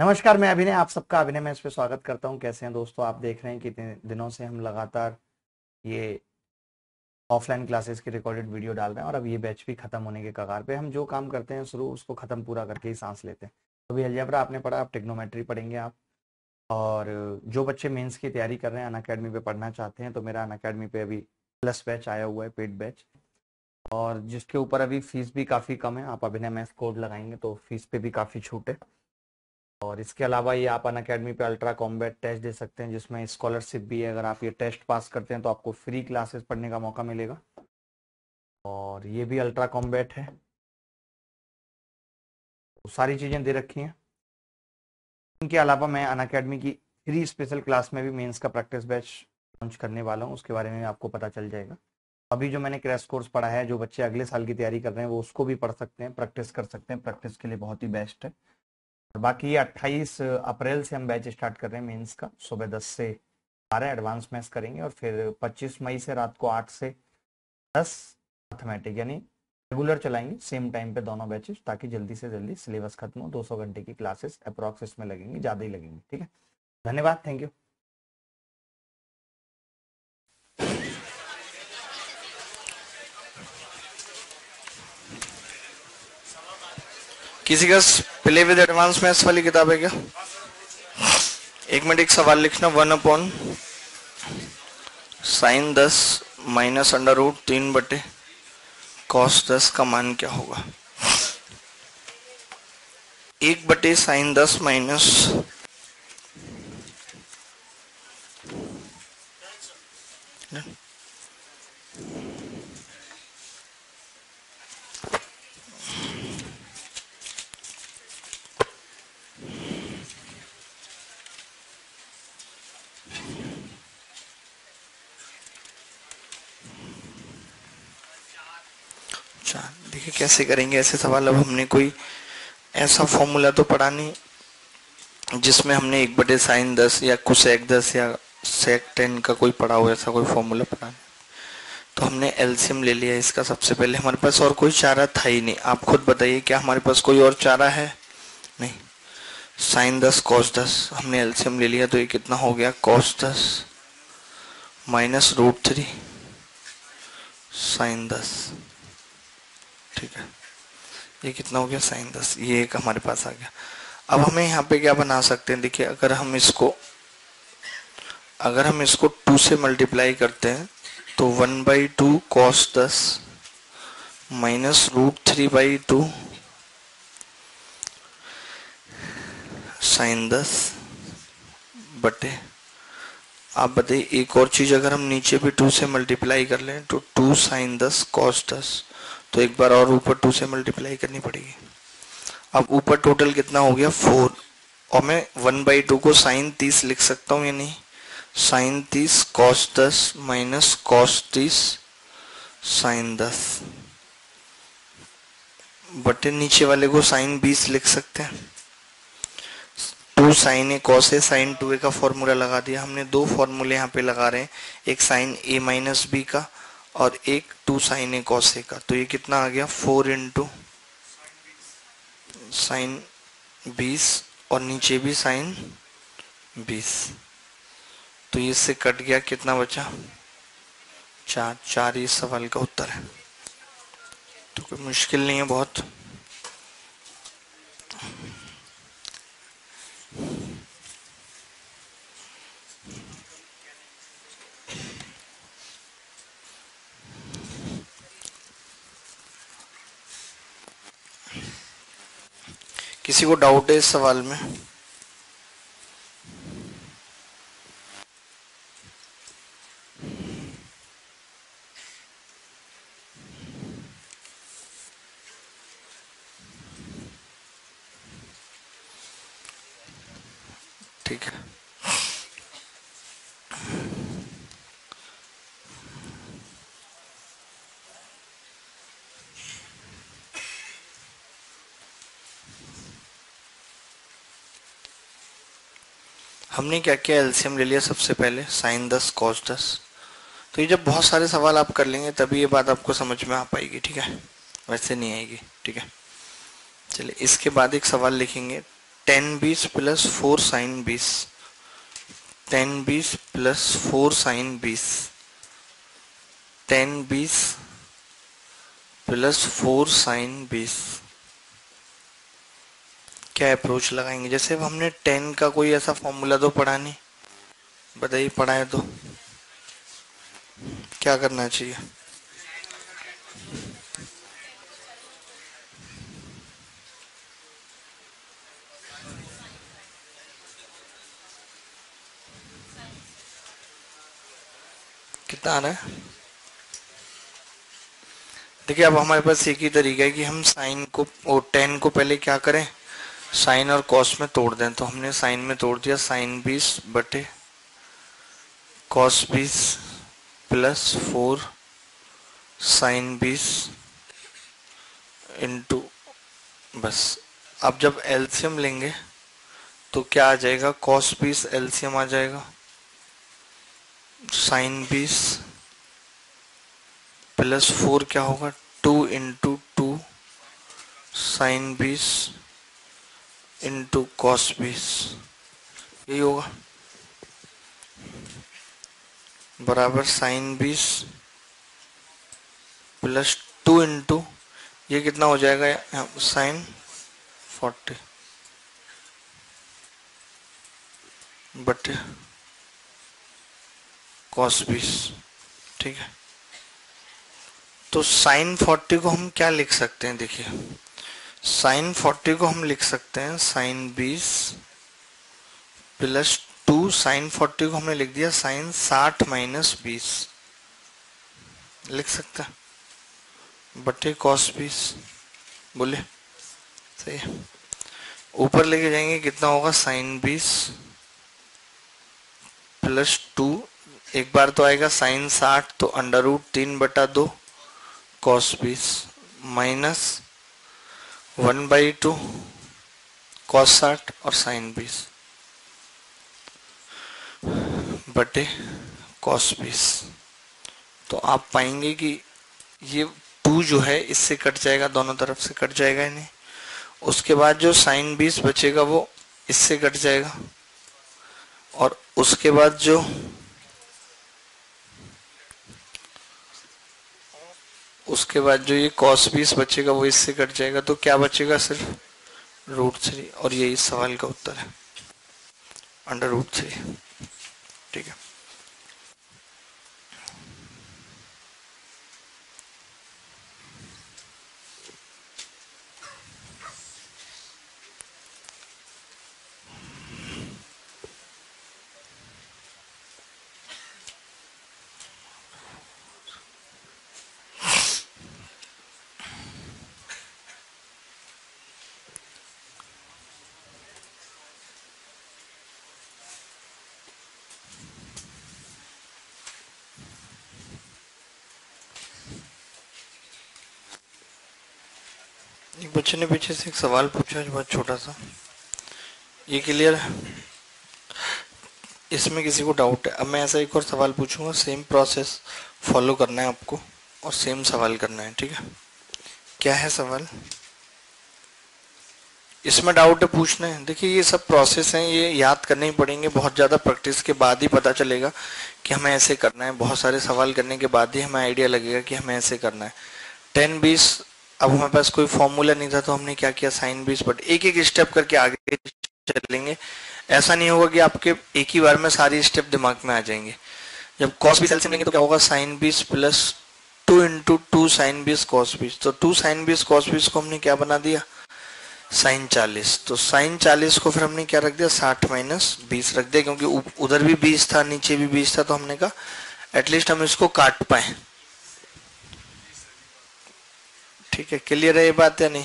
नमस्कार, मैं अभिनय, आप सबका अभिनय में इस पे स्वागत करता हूँ। कैसे हैं दोस्तों? आप देख रहे हैं कि दिनों से हम लगातार ये ऑफलाइन क्लासेस की रिकॉर्डेड वीडियो डाल रहे हैं और अब ये बैच भी खत्म होने के कगार पे। हम जो काम करते हैं शुरू, उसको खत्म पूरा करके ही सांस लेते हैं। तो भी अलजबरा आपने पढ़ा आप टेक्नोमेट्री पढ़ेंगे आप। और जो बच्चे मेन्स की तैयारी कर रहे हैं अन अकेडमी पे पढ़ना चाहते हैं तो मेरा अन अकेडमी पे अभी प्लस बैच आया हुआ है पेड बैच और जिसके ऊपर अभी फ़ीस भी काफ़ी कम है, आप अभिनय मैथ कोड लगाएँगे तो फ़ीस पे भी काफ़ी छूट है। और इसके अलावा ये आप अन अकेडमी पे अल्ट्रा कॉम्बैट टेस्ट दे सकते हैं, जिसमें स्कॉलरशिप भी है। अगर आप ये टेस्ट पास करते हैं तो आपको फ्री क्लासेस पढ़ने का मौका मिलेगा। और ये भी अल्ट्रा कॉम्बैट है। तो सारी चीज़ें दे रखी हैं। इनके अलावा मैं अन अकेडमी की फ्री स्पेशल क्लास में भी मेंस का प्रैक्टिस बैच लॉन्च करने वाला हूँ। उसके बारे में आपको पता चल जाएगा। अभी जो मैंने क्रैश कोर्स पढ़ा है, जो बच्चे अगले साल की तैयारी कर रहे हैं, वो उसको भी पढ़ सकते हैं प्रैक्टिस कर सकते हैं। प्रैक्टिस के लिए बहुत ही बेस्ट है। और बाकी ये अट्ठाईस अप्रैल से हम बैच स्टार्ट कर रहे हैं मेंस का। सुबह दस से बारह एडवांस मैथ्स करेंगे और फिर पच्चीस मई से रात को आठ से दस मैथमेटिक यानी रेगुलर चलाएँगे सेम टाइम पे दोनों बैचेस ताकि जल्दी से जल्दी सिलेबस खत्म हो। 200 घंटे की क्लासेस अप्रॉक्स इसमें लगेंगी, ज़्यादा ही लगेंगी, ठीक है? धन्यवाद थैंक यू किसी का प्ले विद एडवांस मैथ्स वाली किताब है क्या? एक मिनट, एक सवाल लिखना. वन अपॉन साइन दस माइनस अंडर रूट तीन बटे कॉस दस का मान क्या होगा? एक बटे साइन दस माइनस देखिए कैसे करेंगे? ऐसे सवाल अब हमने कोई ऐसा फॉर्मूला तो पढ़ा नहीं, जिसमें हमने एक बटे साइन दस या कुछ एक दस या सेक टेन का कोई पढ़ा हो, ऐसा कोई फॉर्मूला पढ़ा नहीं तो हमने एल्सियम ले लिया इसका सबसे पहले। हमारे पास और कोई चारा था ही नहीं। आप खुद बताइए, क्या हमारे पास कोई और चारा है? नहीं। साइन दस कॉस दस, हमने एल्सियम ले लिया तो ये कितना हो गया? कॉस दस माइनस रूट थ्री साइन दस। ठीक है। ये कितना हो गया? साइन दस। ये एक हमारे पास आ गया। अब हमें यहाँ पे क्या बना सकते हैं? देखिए, अगर हम इसको, अगर हम इसको टू से मल्टीप्लाई करते हैं तो वन बाई टू कॉस दस minus root three by two sine दस बटे, आप बताइए, एक और चीज़ अगर हम नीचे भी टू से मल्टीप्लाई कर लें तो टू साइन दस कॉस दस तो एक बार और ऊपर टू से मल्टीप्लाई करनी पड़ेगी। अब ऊपर टोटल कितना हो गया? फोर और मैं वन बाई टू को साइन तीस लिख सकता हूँ या नहीं? साइन तीस कॉस दस माइनस कॉस तीस साइन दस। बटे नीचे वाले को साइन बीस लिख सकते हैं। Two sine A cos A sine two A का फॉर्मूला लगा दिया। हमने दो फॉर्मूले यहाँ पे लगा रहे हैं। एक साइन ए माइनस बी का और एक two sine A cos A का। तो ये कितना आ गया? फोर इंटू साइन बीस और नीचे भी साइन बीस। तो ये इससे कट गया। कितना बचा? चार। चार ये सवाल का उत्तर है। तो कोई मुश्किल नहीं है बहुत। किसी को डाउट है इस सवाल में? ठीक है। हमने क्या किया? एल्सियम ले लिया सबसे पहले, साइन दस कॉस दस। तो ये जब बहुत सारे सवाल आप कर लेंगे, तभी ये बात आपको समझ में आ पाएगी, ठीक है? वैसे नहीं आएगी, ठीक है? चलिए, इसके बाद एक सवाल लिखेंगे। टेन बीस प्लस फोर साइन बीस। टेन बीस प्लस फोर साइन बीस। टेन बीस प्लस फोर साइन बीस। क्या अप्रोच लगाएँगे? जैसे अब हमने टेन का कोई ऐसा फॉर्मूला तो पढ़ा नहीं। बताइए पढ़ाए तो। क्या करना चाहिए? कितना आ रहा है? देखिए, अब हमारे पास एक ही तरीका है कि हम साइन को और टेन को पहले क्या करें? साइन और कॉस में तोड़ दें तो हमने साइन में तोड़ दिया, साइन बीस बटे कॉस बीस प्लस फोर, साइन बीस इंटू, बस। अब जब एलसीएम लेंगे तो क्या आ जाएगा? कॉस बीस एलसीएम आ जाएगा। साइन बीस प्लस फोर क्या होगा? टू इंटू टू, साइन बीस इंटू कॉस बीस यही होगा। बराबर साइन बीस प्लस टू इंटू ये कितना हो जाएगा साइन फोर्टी बटे कॉस बीस ठीक है। तो साइन फोर्टी को हम क्या लिख सकते हैं? देखिए। साइन फोर्टी को हम लिख सकते हैं, साइन बीस प्लस टू, साइन फोर्टी को हमने लिख दिया, साइन साठ माइनस बीस। लिख सकते? हैं बटे कॉस बीस। बोले? सही है। ऊपर लेके जाएँगे, कितना होगा? साइन बीस प्लस टू। एक बार तो आएगा साइन साठ तो अंडर रूट तीन बटा दो, कॉस बीस minus one by two cos साठ और साइन बीस। बटे कॉस बीस। तो आप पाएँगे कि ये टू जो है, इससे कट जाएगा, दोनों तरफ़ से कट जाएगा इन्हें। उसके बाद जो साइन बीस बचेगा, वो इससे कट जाएगा। और उसके बाद जो उसके बाद जो ये कॉस बीस बचेगा, वो इससे कट जाएगा। तो क्या बचेगा सिर्फ़? रूट थ्री और यही सवाल का उत्तर है। अंडर रूट थ्री ठीक है एक बच्चे ने पीछे से एक सवाल पूछा जो बहुत छोटा सा। ये क्लियर है? इसमें किसी को डाउट है। अब मैं ऐसा एक और सवाल पूछूँगा। सेम प्रोसेस फॉलो करना है आपको और सेम सवाल करना है, ठीक है? क्या है सवाल? इसमें डाउट है, पूछना है। देखिए, ये सब प्रोसेस हैं, ये याद करने ही पड़ेंगे। बहुत ज़्यादा प्रैक्टिस के बाद ही पता चलेगा कि हमें ऐसे करना है। बहुत सारे सवाल करने के बाद ही हमें आइडिया लगेगा कि हमें ऐसे करना है। टेन बीस अब हमारे पास कोई फॉर्मूला नहीं था तो हमने क्या किया? साइन बीस बट एक एक स्टेप करके आगे चलेंगे। ऐसा नहीं होगा कि आपके एक ही बार में सारी स्टेप दिमाग में आ जाएँगे। जब कॉस बीस एलसीएम लेंगे तो क्या होगा? साइन बीस plus two into two sine बीस कॉस बीस तो टू साइन बीस कॉस बीस को हमने क्या बना दिया? साइन चालीस। तो साइन चालीस को फिर हमने क्या रख दिया? साठ माइनस बीस रख दिया, क्योंकि उधर भी बीस था, नीचे भी बीस था तो हमने कहा एटलीस्ट हम इसको काट पाए। ठीक है क्लियर है ये बात या नहीं?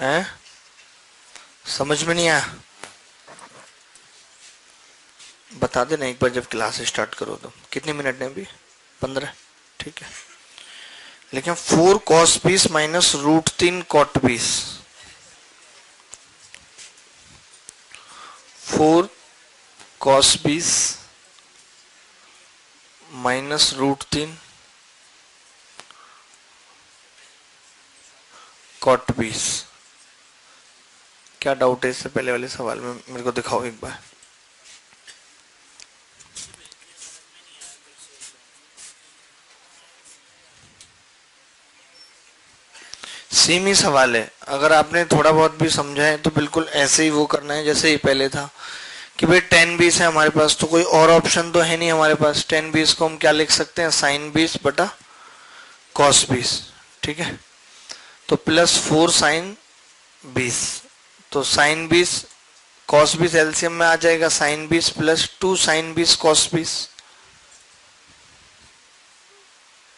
हैं? समझ में नहीं आया? बता देना एक बार जब क्लास स्टार्ट करो तो कितने मिनट ने अभी पंद्रह? ठीक है। लेकिन फोर कॉस बीस माइनस रूट तीन कॉट बीस फोर कॉस बीस माइनस रूट तीन कॉट बीस क्या डाउट है इससे पहले वाले सवाल में? मेरे को दिखाओ एक बार। सेम ही सवाल है। अगर आपने थोड़ा बहुत भी समझा है तो बिल्कुल ऐसे ही वो करना है, जैसे ही पहले था कि भाई टेन बीस है हमारे पास तो कोई और ऑप्शन तो है नहीं हमारे पास। टेन बीस को हम क्या लिख सकते हैं? साइन बीस बटा कॉस बीस ठीक है? तो प्लस फोर साइन बीस तो साइन बीस कॉस बीस एलसीएम में आ जाएगा। साइन बीस प्लस टू साइन बीस कॉस बीस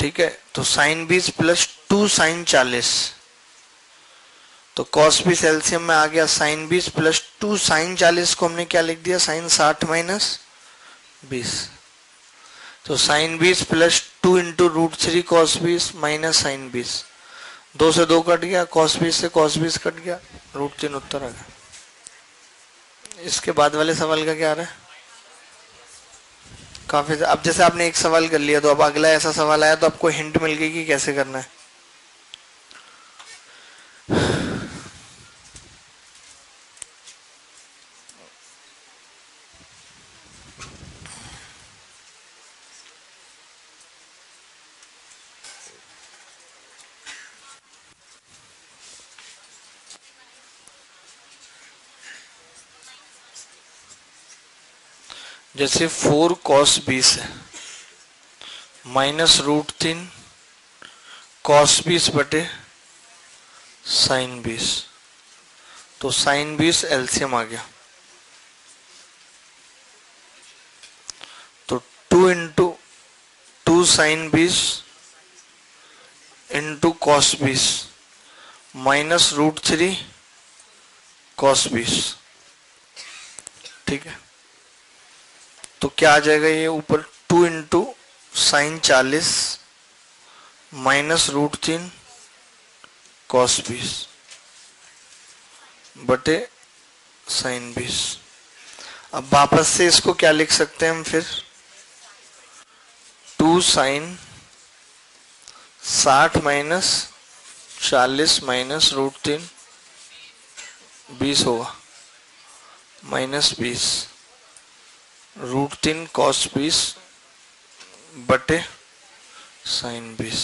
ठीक है? तो साइन बीस प्लस टू साइन चालीस तो कॉस बीस एल्सियम में आ गया साइन बीस प्लस टू साइन चालीस को हमने क्या लिख दिया? साइन साठ माइनस बीस। तो साइन बीस plus two into root three cos बीस माइनस साइन बीस। दो से दो कट गया कॉस बीस से कॉस बीस कट गया रूट तीन उत्तर आ गया। इसके बाद वाले सवाल का क्या आ रहा है? काफ़ी अब जैसे आपने एक सवाल कर लिया तो अब अगला ऐसा सवाल आया तो आपको हिंट मिल गई कि कैसे करना है। जैसे फोर कॉस बीस है। माइनस रूट तीन कॉस बीस बटे साइन बीस तो साइन बीस एल्सियम आ गया। तो टू इंटू टू साइन बीस इंटू कॉस बीस माइनस रूट थ्री कॉस बीस ठीक है? तो क्या आ जाएगा ये ऊपर टू इंटू साइन चालीस माइनस रूट तीन कॉस बीस बटे साइन बीस। अब वापस से इसको क्या लिख सकते हैं हम फिर? टू साइन साठ माइनस चालीस माइनस रूट तीन बीस होगा। माइनस बीस। रूट तीन कॉस बीस बटे साइन बीस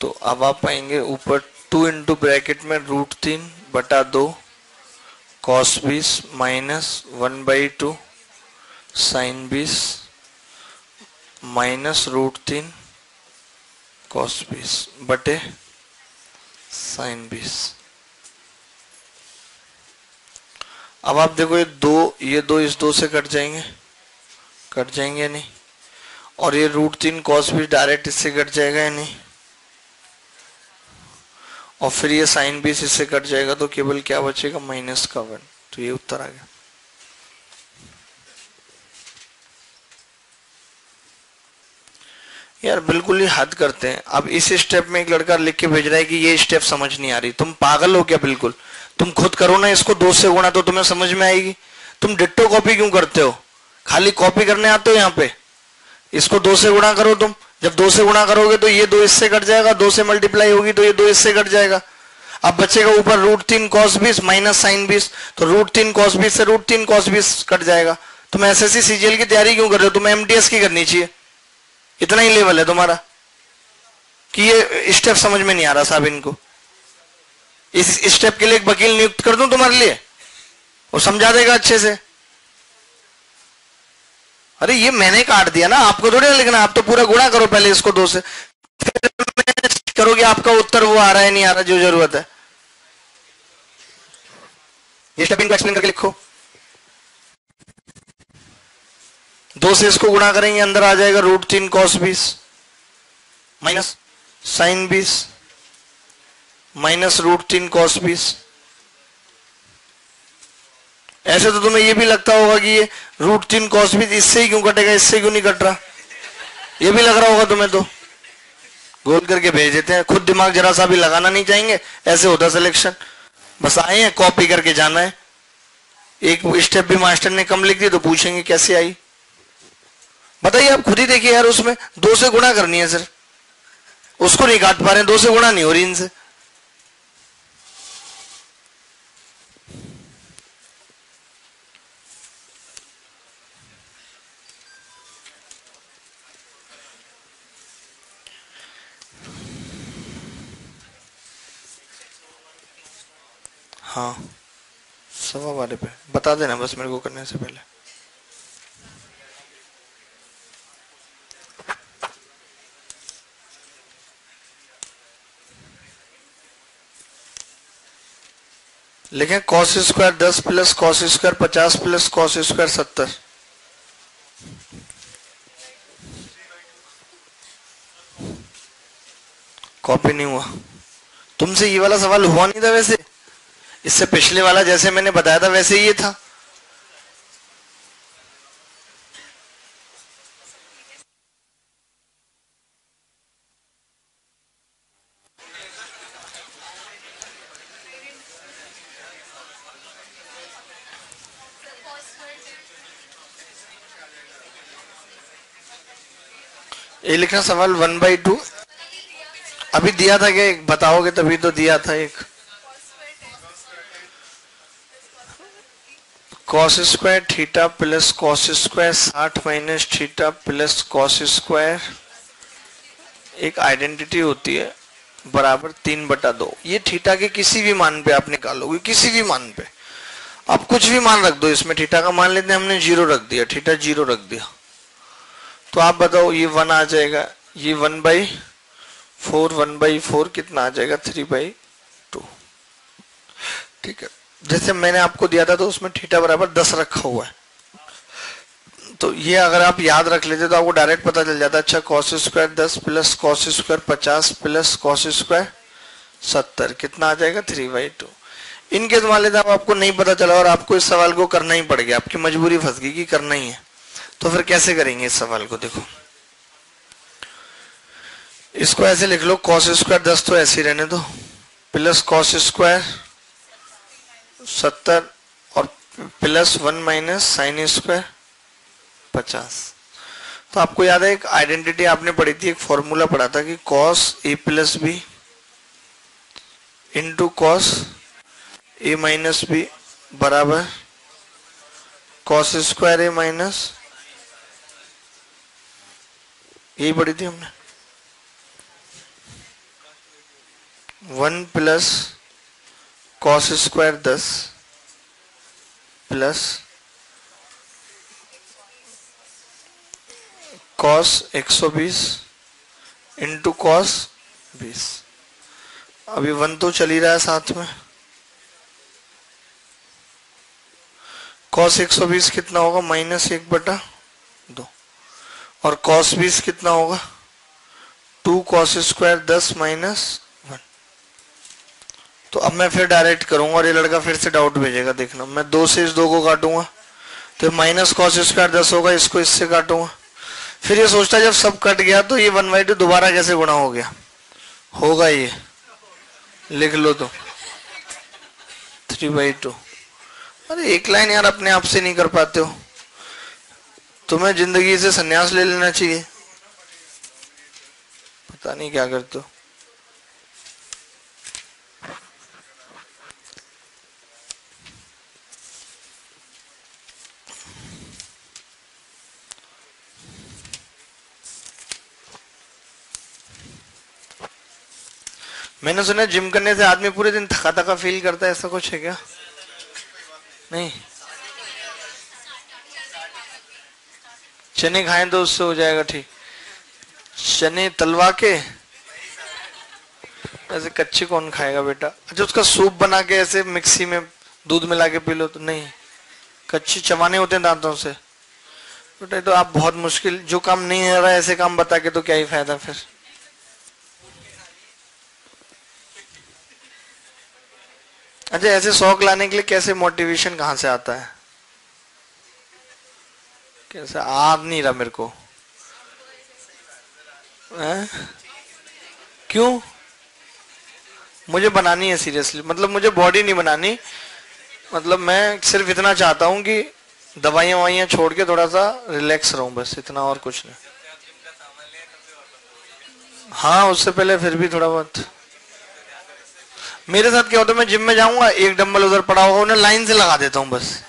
तो अब आप आएँगे ऊपर टू इंटू ब्रैकेट में रूट तीन बटा दो कॉस बीस minus one by two sine बीस माइनस रूट तीन कॉस बीस बटे साइन बीस अब आप देखो ये दो ये दो इस दो से कट जाएँगे। कट जाएँगे नहीं। और ये रूट तीन कॉस भी डायरेक्ट इससे कट जाएगा या नहीं? और फिर ये साइन भी इससे कट जाएगा तो केवल क्या बचेगा? माइनस का वन तो ये उत्तर आ गया। यार बिल्कुल ही हद करते हैं। अब इस स्टेप में एक लड़का लिख के भेज रहा है कि ये स्टेप समझ नहीं आ रही। तुम पागल हो क्या बिल्कुल? तुम खुद करो ना इसको दो से गुणा तो तुम्हें समझ में आएगी। तुम डिट्टो कॉपी क्यों करते हो? खाली कॉपी करने आते हो यहाँ पे? इसको दो से गुणा करो तुम। जब दो से गुणा करोगे तो ये दो इससे कट जाएगा, दो से मल्टीप्लाई होगी तो ये दो इससे कट जाएगा। अब बचेगा ऊपर रूट तीन कॉस बीस माइनस साइन बीस तो रूट तीन कॉस बीस से रूट तीन कॉस बीस कट जाएगा। तुम एस एस सी सीजीएल की तैयारी क्यों कर रहे हो? तुम्हें एमटीएस की करनी चाहिए। इतना ही लेवल है तुम्हारा। कि ये स्टेप समझ में नहीं आ रहा साहब इनको। इस स्टेप के लिए एक वकील नियुक्त कर दूँ तुम्हारे लिए? वो समझा देगा अच्छे से। अरे, ये मैंने काट दिया ना, आपको थोड़ी ना लिखना, आप तो पूरा गुणा करो पहले इसको दो से। करोगे आपका उत्तर वो आ रहा है, नहीं आ रहा, जो ज़रूरत है। ये स्टेप इनको एक्सप्लेन करके लिखो। दो से इसको गुणा करेंगे, अंदर आ जाएगा रूट तीन कॉस बीस माइनस साइन बीस। माइनस रूट तीन कॉस बीस। ऐसे तो तुम्हें ये भी लगता होगा कि ये रूट तीन कॉस बीस इससे ही क्यों कटेगा, इससे क्यों नहीं कट रहा? ये भी लग रहा होगा तुम्हें तो। गोल करके भेज देते हैं। खुद दिमाग जरा सा भी लगाना नहीं चाहेंगे, ऐसे होता सिलेक्शन बस आए हैं कॉपी करके जाना है। एक स्टेप भी मास्टर ने कम लिख दी तो पूछेंगे कैसे आई? बताइए आप खुद ही देखिए यार उसमें। दो से गुणा करनी है सर उसको नहीं काट पा रहे दो से गुणा नहीं हो रही इनसे हाँ सवा वाले पे। बता देना बस मेरे को करने से पहले। लिखें कॉस स्क्वायर दस प्लस कॉस स्क्वायर पचास प्लस कॉस स्क्वायर सत्तर। कॉपी नहीं हुआ। तुमसे ये वाला सवाल हुआ नहीं था वैसे। इससे पिछले वाला जैसे मैंने बताया था, वैसे ही ये था। ये लिखना सवाल वन बाई टू। अभी दिया था क्या बताओगे तभी तो दिया था एक। Cos square theta plus cos square साठ minus theta plus cos square एक आइडेंटिटी होती है, बराबर तीन बटा दो। ये थीटा के किसी भी मान पे आप निकालोगे, किसी भी मान पे। आप कुछ भी मान रख दो, इसमें थीटा का मान लेते हैं, हमने ज़ीरो रख दिया थीटा ज़ीरो रख दिया। तो आप बताओ, ये वन आ जाएगा, ये one by four one by four कितना आ जाएगा? थ्री बाई टू ठीक है? जैसे मैंने आपको दिया था तो उसमें थीटा बराबर दस रखा हुआ है। तो ये अगर आप याद रख लेते तो आपको डायरेक्ट पता चल जाता अच्छा कॉस स्क्वायर दस प्लस कॉस स्क्वायर पचास प्लस कॉस स्क्वायर सत्तर, कितना आ जाएगा? थ्री बाई टू इनके मान लेते आपको नहीं पता चला और आपको इस सवाल को करना ही पड़ गया आपकी मजबूरी फंस गई कि करना ही है। तो फिर कैसे करेंगे इस सवाल को? देखो। इसको ऐसे लिख लो कॉस स्क्वायर दस तो ऐसे ही रहने दो। प्लस कॉस स्क्वायर सत्तर और plus one minus sine square पचास। तो आपको याद है, एक आइडेंटिटी आपने पढ़ी थी, एक फॉर्मूला पढ़ा था कि cos A plus B into cos A minus B बराबर कॉस स्क्वायर ए माइनस यही पढ़ी थी हमने। वन प्लस कॉस स्क्वायर दस प्लस कॉस एक सौ बीस इंटू कॉस बीस अभी वन तो चल ही रहा है साथ में। कॉस एक सौ बीस कितना होगा? माइनस एक बटा दो। और कॉस बीस कितना होगा? टू कॉस स्क्वायर दस माइनस तो अब मैं फिर डायरेक्ट करूँगा और ये लड़का फिर से डाउट भेजेगा, देखना। मैं दो से इस दो को काटूँगा तो माइनस कॉस स्क्वायर दस होगा, इसको इससे काटूँगा। फिर ये सोचता जब सब कट गया तो ये वन बाई टू दोबारा कैसे गुणा हो गया? होगा ये। लिख लो तो। थ्री बाई टू अरे, एक लाइन यार अपने आप से नहीं कर पाते हो। तुम्हें ज़िंदगी से संन्यास ले लेना चाहिए। पता नहीं क्या करते हो। मैंने सुना जिम करने से आदमी पूरे दिन थका थका फील करता है, ऐसा कुछ है क्या? नहीं। चने खाएँ तो उससे हो जाएगा ठीक। चने तलवा के ऐसे कच्चे कौन खाएगा बेटा? अच्छा उसका सूप बना के ऐसे मिक्सी में दूध मिला के पी लो तो नहीं। कच्चे चबाने होते हैं दांतों से। बेटा तो आप बहुत मुश्किल, जो काम नहीं हो रहा है, ऐसे काम बता के तो क्या ही फ़ायदा फिर? अच्छा ऐसे शौक लाने के लिए कैसे मोटिवेशन कहाँ से आता है? कैसे? आ नहीं रहा मेरे को। है? क्यों? मुझे बनानी है सीरियसली मतलब मुझे बॉडी नहीं बनानी। मतलब मैं सिर्फ़ इतना चाहता हूँ कि दवाइयाँ ववाइयाँ छोड़ के थोड़ा सा रिलैक्स रहूँ बस, इतना और कुछ नहीं। हाँ उससे पहले फिर भी थोड़ा बहुत। मेरे साथ क्या होता है, मैं जिम में जाऊँगा, एक डंबल उधर पड़ा होगा, उन्हें लाइन से लगा देता हूँ बस।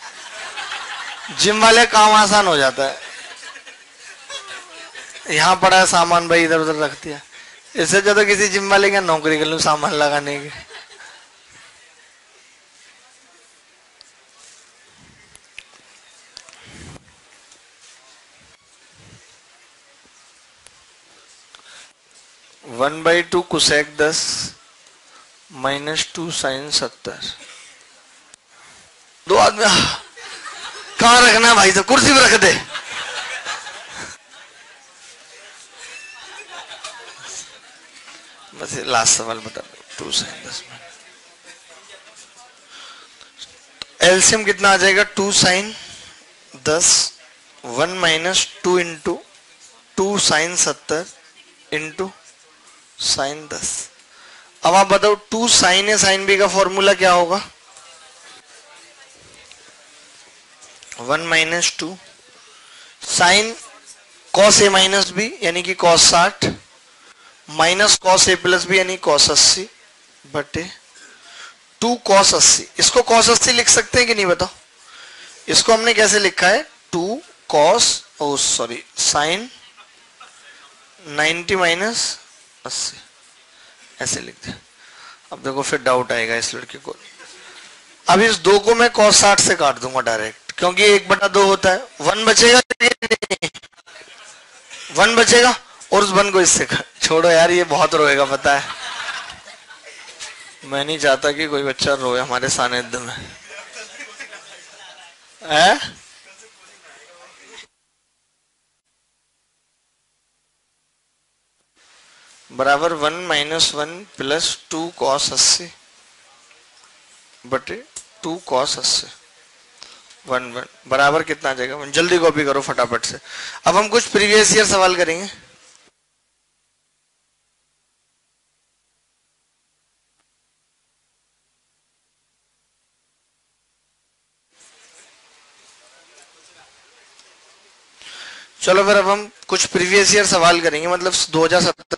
जिम वाले काम आसान हो जाता है। यहाँ पड़ा है सामान भाई, इधर उधर रख दिया। इससे ज़्यादा किसी जिम वाले क्या नौकरी कर लू सामान लगाने की। वन बाई टू कुसेक दस। माइनस टू साइन सत्तर। दो आदमी कहा रखना है भाई तो कुर्सी पर रख दे। बस लास्ट सवाल बता दो टू साइन दस में। एल्सियम कितना आ जाएगा? टू साइन दस one minus two into two sine सत्तर इंटू साइन दस। अब आप बताओ two sine A sine B का फॉर्मूला क्या होगा? One minus two sine cos A minus B यानी कि कॉस साठ minus cos A plus B यानी कॉस अस्सी, बटे टू कॉस अस्सी। इसको कॉस अस्सी लिख सकते हैं कि नहीं बताओ? इसको हमने कैसे लिखा है? Two cos oh sorry sine ninety minus अस्सी। ऐसे लिख दे। अब देखो फिर डाउट आएगा इस लड़के को। अब इस दो को मैं कॉस साठ से काट दूँगा डायरेक्ट क्योंकि एक बटा दो होता है। वन बचेगा वन बचेगा और उस वन को इससे छोड़ो यार, ये बहुत रोएगा, पता है। मैं नहीं चाहता कि कोई बच्चा रोए हमारे सानिध्य में। है? बराबर one minus one plus two cos अस्सी बटे टू कॉस अस्सी। वन वन, बराबर कितना आ जाएगा? जल्दी कॉपी करो फटाफट से। अब हम कुछ प्रीवियस ईयर सवाल करेंगे। चलो फिर अब हम कुछ प्रीवियस ईयर सवाल करेंगे मतलब 2017 में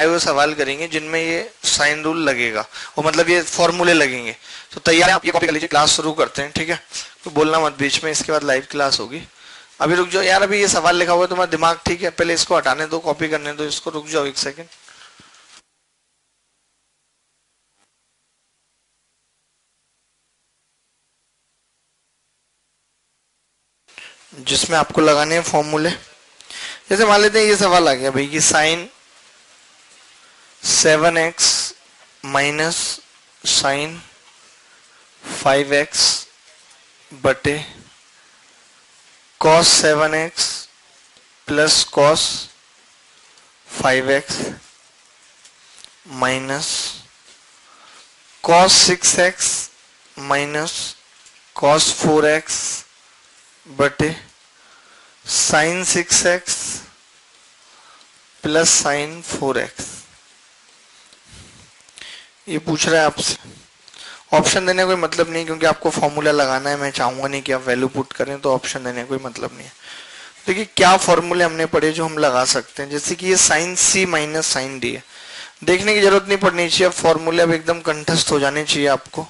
आए हुए सवाल करेंगे जिनमें ये साइन रूल लगेगा। वो मतलब ये फॉर्मूले लगेंगे। तो तैयार आप ये कॉपी कर लीजिए क्लास शुरू करते हैं, ठीक है? तो बोलना मत बीच में, इसके बाद लाइव क्लास होगी। अभी रुक जाओ। यार, अभी ये सवाल लिखा हुआ है, तुम्हारा दिमाग ठीक है? पहले इसको हटाने दो कॉपी करने दो, इसको रुक जाओ एक सेकेंड जिसमें आपको लगाने हैं फॉर्मूले जैसे मान लेते हैं ये सवाल आ गया भाई कि sine seven X minus sine five X बटे cos seven X plus cos five X minus cos six X minus cos four X बटे sine six X plus sine four X ये पूछ रहा है आपसे। ऑप्शन देने कोई मतलब नहीं, क्योंकि आपको फॉर्मूला लगाना है, मैं चाहूँगा नहीं कि आप वैल्यू पुट करें तो ऑप्शन देने कोई मतलब नहीं है। देखिए, क्या फॉर्मूले हमने पढ़े जो हम लगा सकते हैं? जैसे कि ये sine C minus sine D है। देखने की ज़रूरत नहीं पड़नी चाहिए फॉर्मूले अब एकदम कंठस्थ हो जाने चाहिए आपको।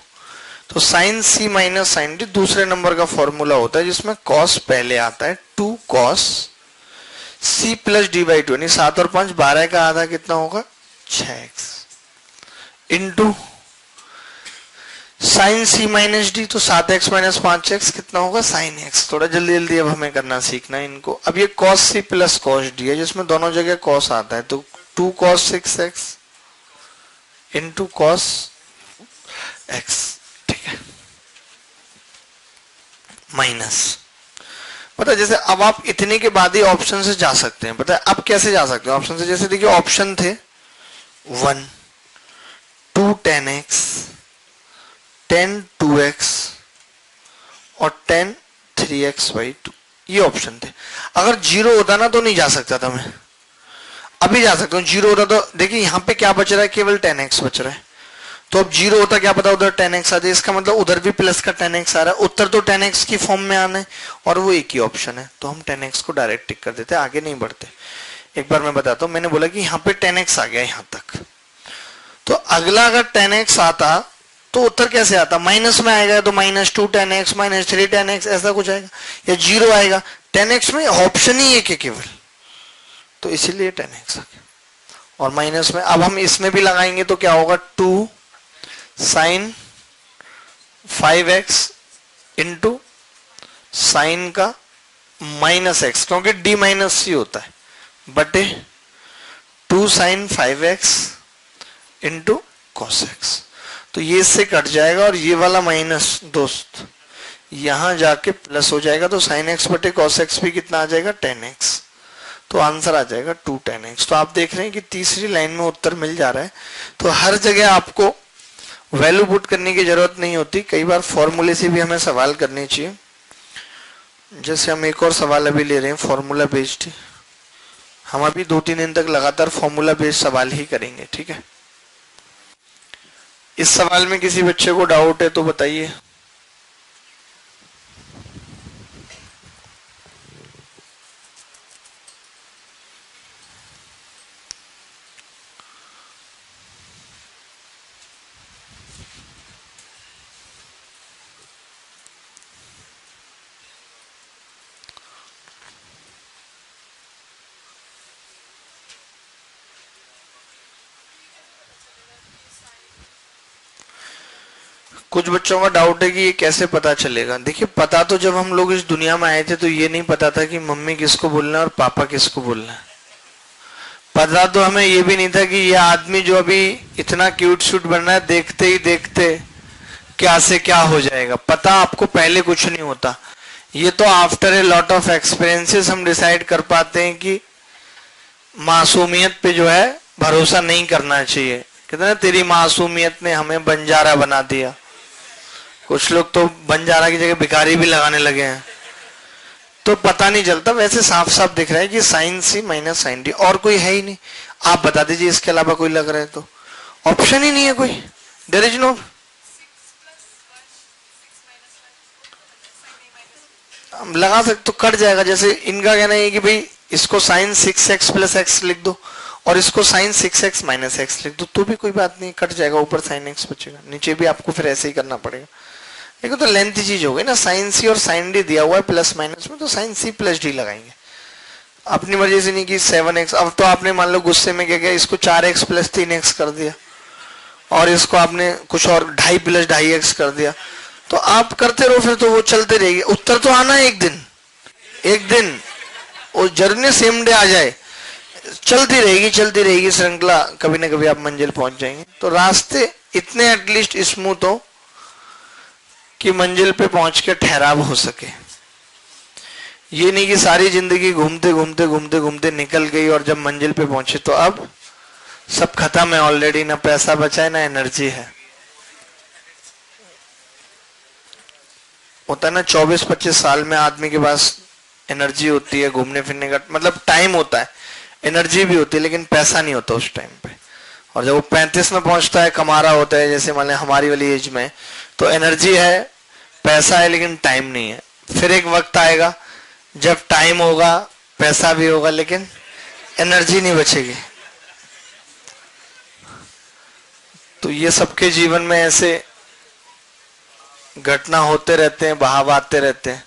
तो sine C minus sine D दूसरे नंबर का फॉर्मूला होता है, जिसमें कॉस पहले आता है two cos C plus D by two यानी सात और पाँच, बारह का आधा कितना होगा? छ X into sine C minus D तो सात एक्स माइनस पाँच एक्स कितना होगा? साइन एक्स थोड़ा जल्दी जल्दी अब हमें करना सीखना है इनको। अब ये cos C plus cos D है, जिसमें दोनों जगह कॉस आता है। तो two cos six X into cos X ठीक है? माइनस पता जैसे अब आप इतने के बाद ही ऑप्शन से जा सकते हैं। पता है, अब कैसे जा सकते हैं? ऑप्शन से, जैसे देखिए ऑप्शन थे one two tan X tan two X और tan three X by two ये ऑप्शन थे। अगर ज़ीरो होता ना तो नहीं जा सकता था मैं। अभी जा सकता हूँ। ज़ीरो होता तो देखिए यहाँ पे क्या बच रहा है? केवल टेन एक्स बच रहा है। तो अब ज़ीरो होता क्या पता उधर टेन एक्स आ जाए। इसका मतलब उधर भी प्लस का टेन एक्स आ रहा है। उत्तर तो टेन एक्स की फॉर्म में आना है और वो एक ही ऑप्शन है। तो हम टेन एक्स को डायरेक्ट टिक कर देते आगे नहीं बढ़ते। एक बार मैं बताता हूँ। मैंने बोला कि यहाँ पे टेन एक्स आ गया यहाँ तक। तो अगला अगर टेन एक्स आता तो उत्तर कैसे आता? माइनस में आएगा तो minus two, tan X, minus three, tan X, ऐसा कुछ आएगा? या ज़ीरो आएगा? टेन एक्स में ऑप्शन ही एक है केवल। तो इसीलिए टेन एक्स आ गया। और माइनस में, अब हम इसमें भी लगाएँगे तो क्या होगा? Two sine five X into sine का माइनस एक्स, क्योंकि डी माइनस सी होता है। बटे two sine five X into cos X तो ये इससे कट जाएगा और ये वाला माइनस दोस्त, यहाँ जाके प्लस हो जाएगा तो साइन एक्स बटे कॉस एक्स भी कितना आ जाएगा? टेन एक्स तो आंसर आ जाएगा टू टेन एक्स तो आप देख रहे हैं कि तीसरी लाइन में उत्तर मिल जा रहा है। तो हर जगह आपको वैल्यू पुट करने की ज़रूरत नहीं होती। कई बार फॉर्मूले से भी हमें सवाल करने चाहिए। जैसे हम एक और सवाल अभी ले रहे हैं फॉर्मूला बेस्ड हम अभी दो तीन दिन तक लगातार फॉर्मूला बेस्ड सवाल ही करेंगे, ठीक है? इस सवाल में किसी बच्चे को डाउट है तो बताइए। कुछ बच्चों का डाउट है कि ये कैसे पता चलेगा। देखिए, पता तो जब हम लोग इस दुनिया में आए थे तो ये नहीं पता था कि मम्मी किसको बोलना है और पापा किसको बोलना है। पता तो हमें ये भी नहीं था कि ये आदमी जो अभी इतना क्यूट शूट बन रहा है, देखते ही देखते क्या से क्या हो जाएगा। पता आपको पहले कुछ नहीं होता। ये तो after a lot of experiences हम डिसाइड कर पाते हैं कि मासूमियत पे जो है, भरोसा नहीं करना चाहिए। कहते ना, तेरी मासूमियत ने हमें बंजारा बना दिया। कुछ लोग तो बंजारा की जगह भिखारी भी लगाने लगे हैं। तो पता नहीं चलता, वैसे साफ़ साफ़ दिख रहा है कि sine C minus sine D, और कोई है ही नहीं। आप बता दीजिए इसके अलावा कोई लग रहा है तो। ऑप्शन ही नहीं है कोई। देर इज़ नो लगा सकते तो कट जाएगा। जैसे इनका कहना है कि भाई, इसको sine six X plus X लिख दो, और इसको sine six X minus X लिख दो तो भी कोई बात नहीं, कट जाएगा, ऊपर साइन एक्स बचेगा। नीचे भी आपको फिर ऐसे ही करना पड़ेगा। देखो तो लेंथ चीज़ हो गई ना साइन सी और साइन डी दिया हुआ है प्लस माइनस में तो साइन सी प्लस डी लगाएँगे। अपनी मर्ज़ी से नहीं कि सेवन एक्स अब तो आपने मान लो गुस्से में क्या किया, इसको चार एक्स प्लस तीन एक्स कर दिया। और इसको आपने कुछ और ढाई प्लस ढाई एक्स कर दिया। तो आप करते रहो फिर तो वो चलते रहेगी। उत्तर तो आना है एक दिन। एक दिन। वो ज़रूर सेम डे आ जाए। चलती रहेगी चलती रहेगी श्रृंखला। कभी ना कभी आप मंजिल पहुँच जाएँगे। तो रास्ते इतने एटलीस्ट स्मूथ हो। कि मंजिल पे पहुँच के ठहराव हो सके। ये नहीं कि सारी ज़िंदगी घूमते घूमते घूमते घूमते निकल गई और जब मंजिल पे पहुँचे तो अब सब खत्म है ऑलरेडी ना पैसा बचा है, ना एनर्जी है। होता है ना, चौबीस पच्चीस साल में आदमी के पास एनर्जी होती है घूमने फिरने का मतलब टाइम होता है। एनर्जी भी होती है, लेकिन पैसा नहीं होता उस टाइम पे। और जब वो पैंतीस में पहुँचता है, कमा रहा होता है, जैसे मान हमारी वाली एज में तो एनर्जी है, पैसा है, लेकिन टाइम नहीं है। फिर एक वक्त आएगा, जब टाइम होगा, पैसा भी होगा, लेकिन एनर्जी नहीं बचेगी। तो ये सबके जीवन में ऐसे घटना होते रहते हैं, बहाव आते रहते हैं।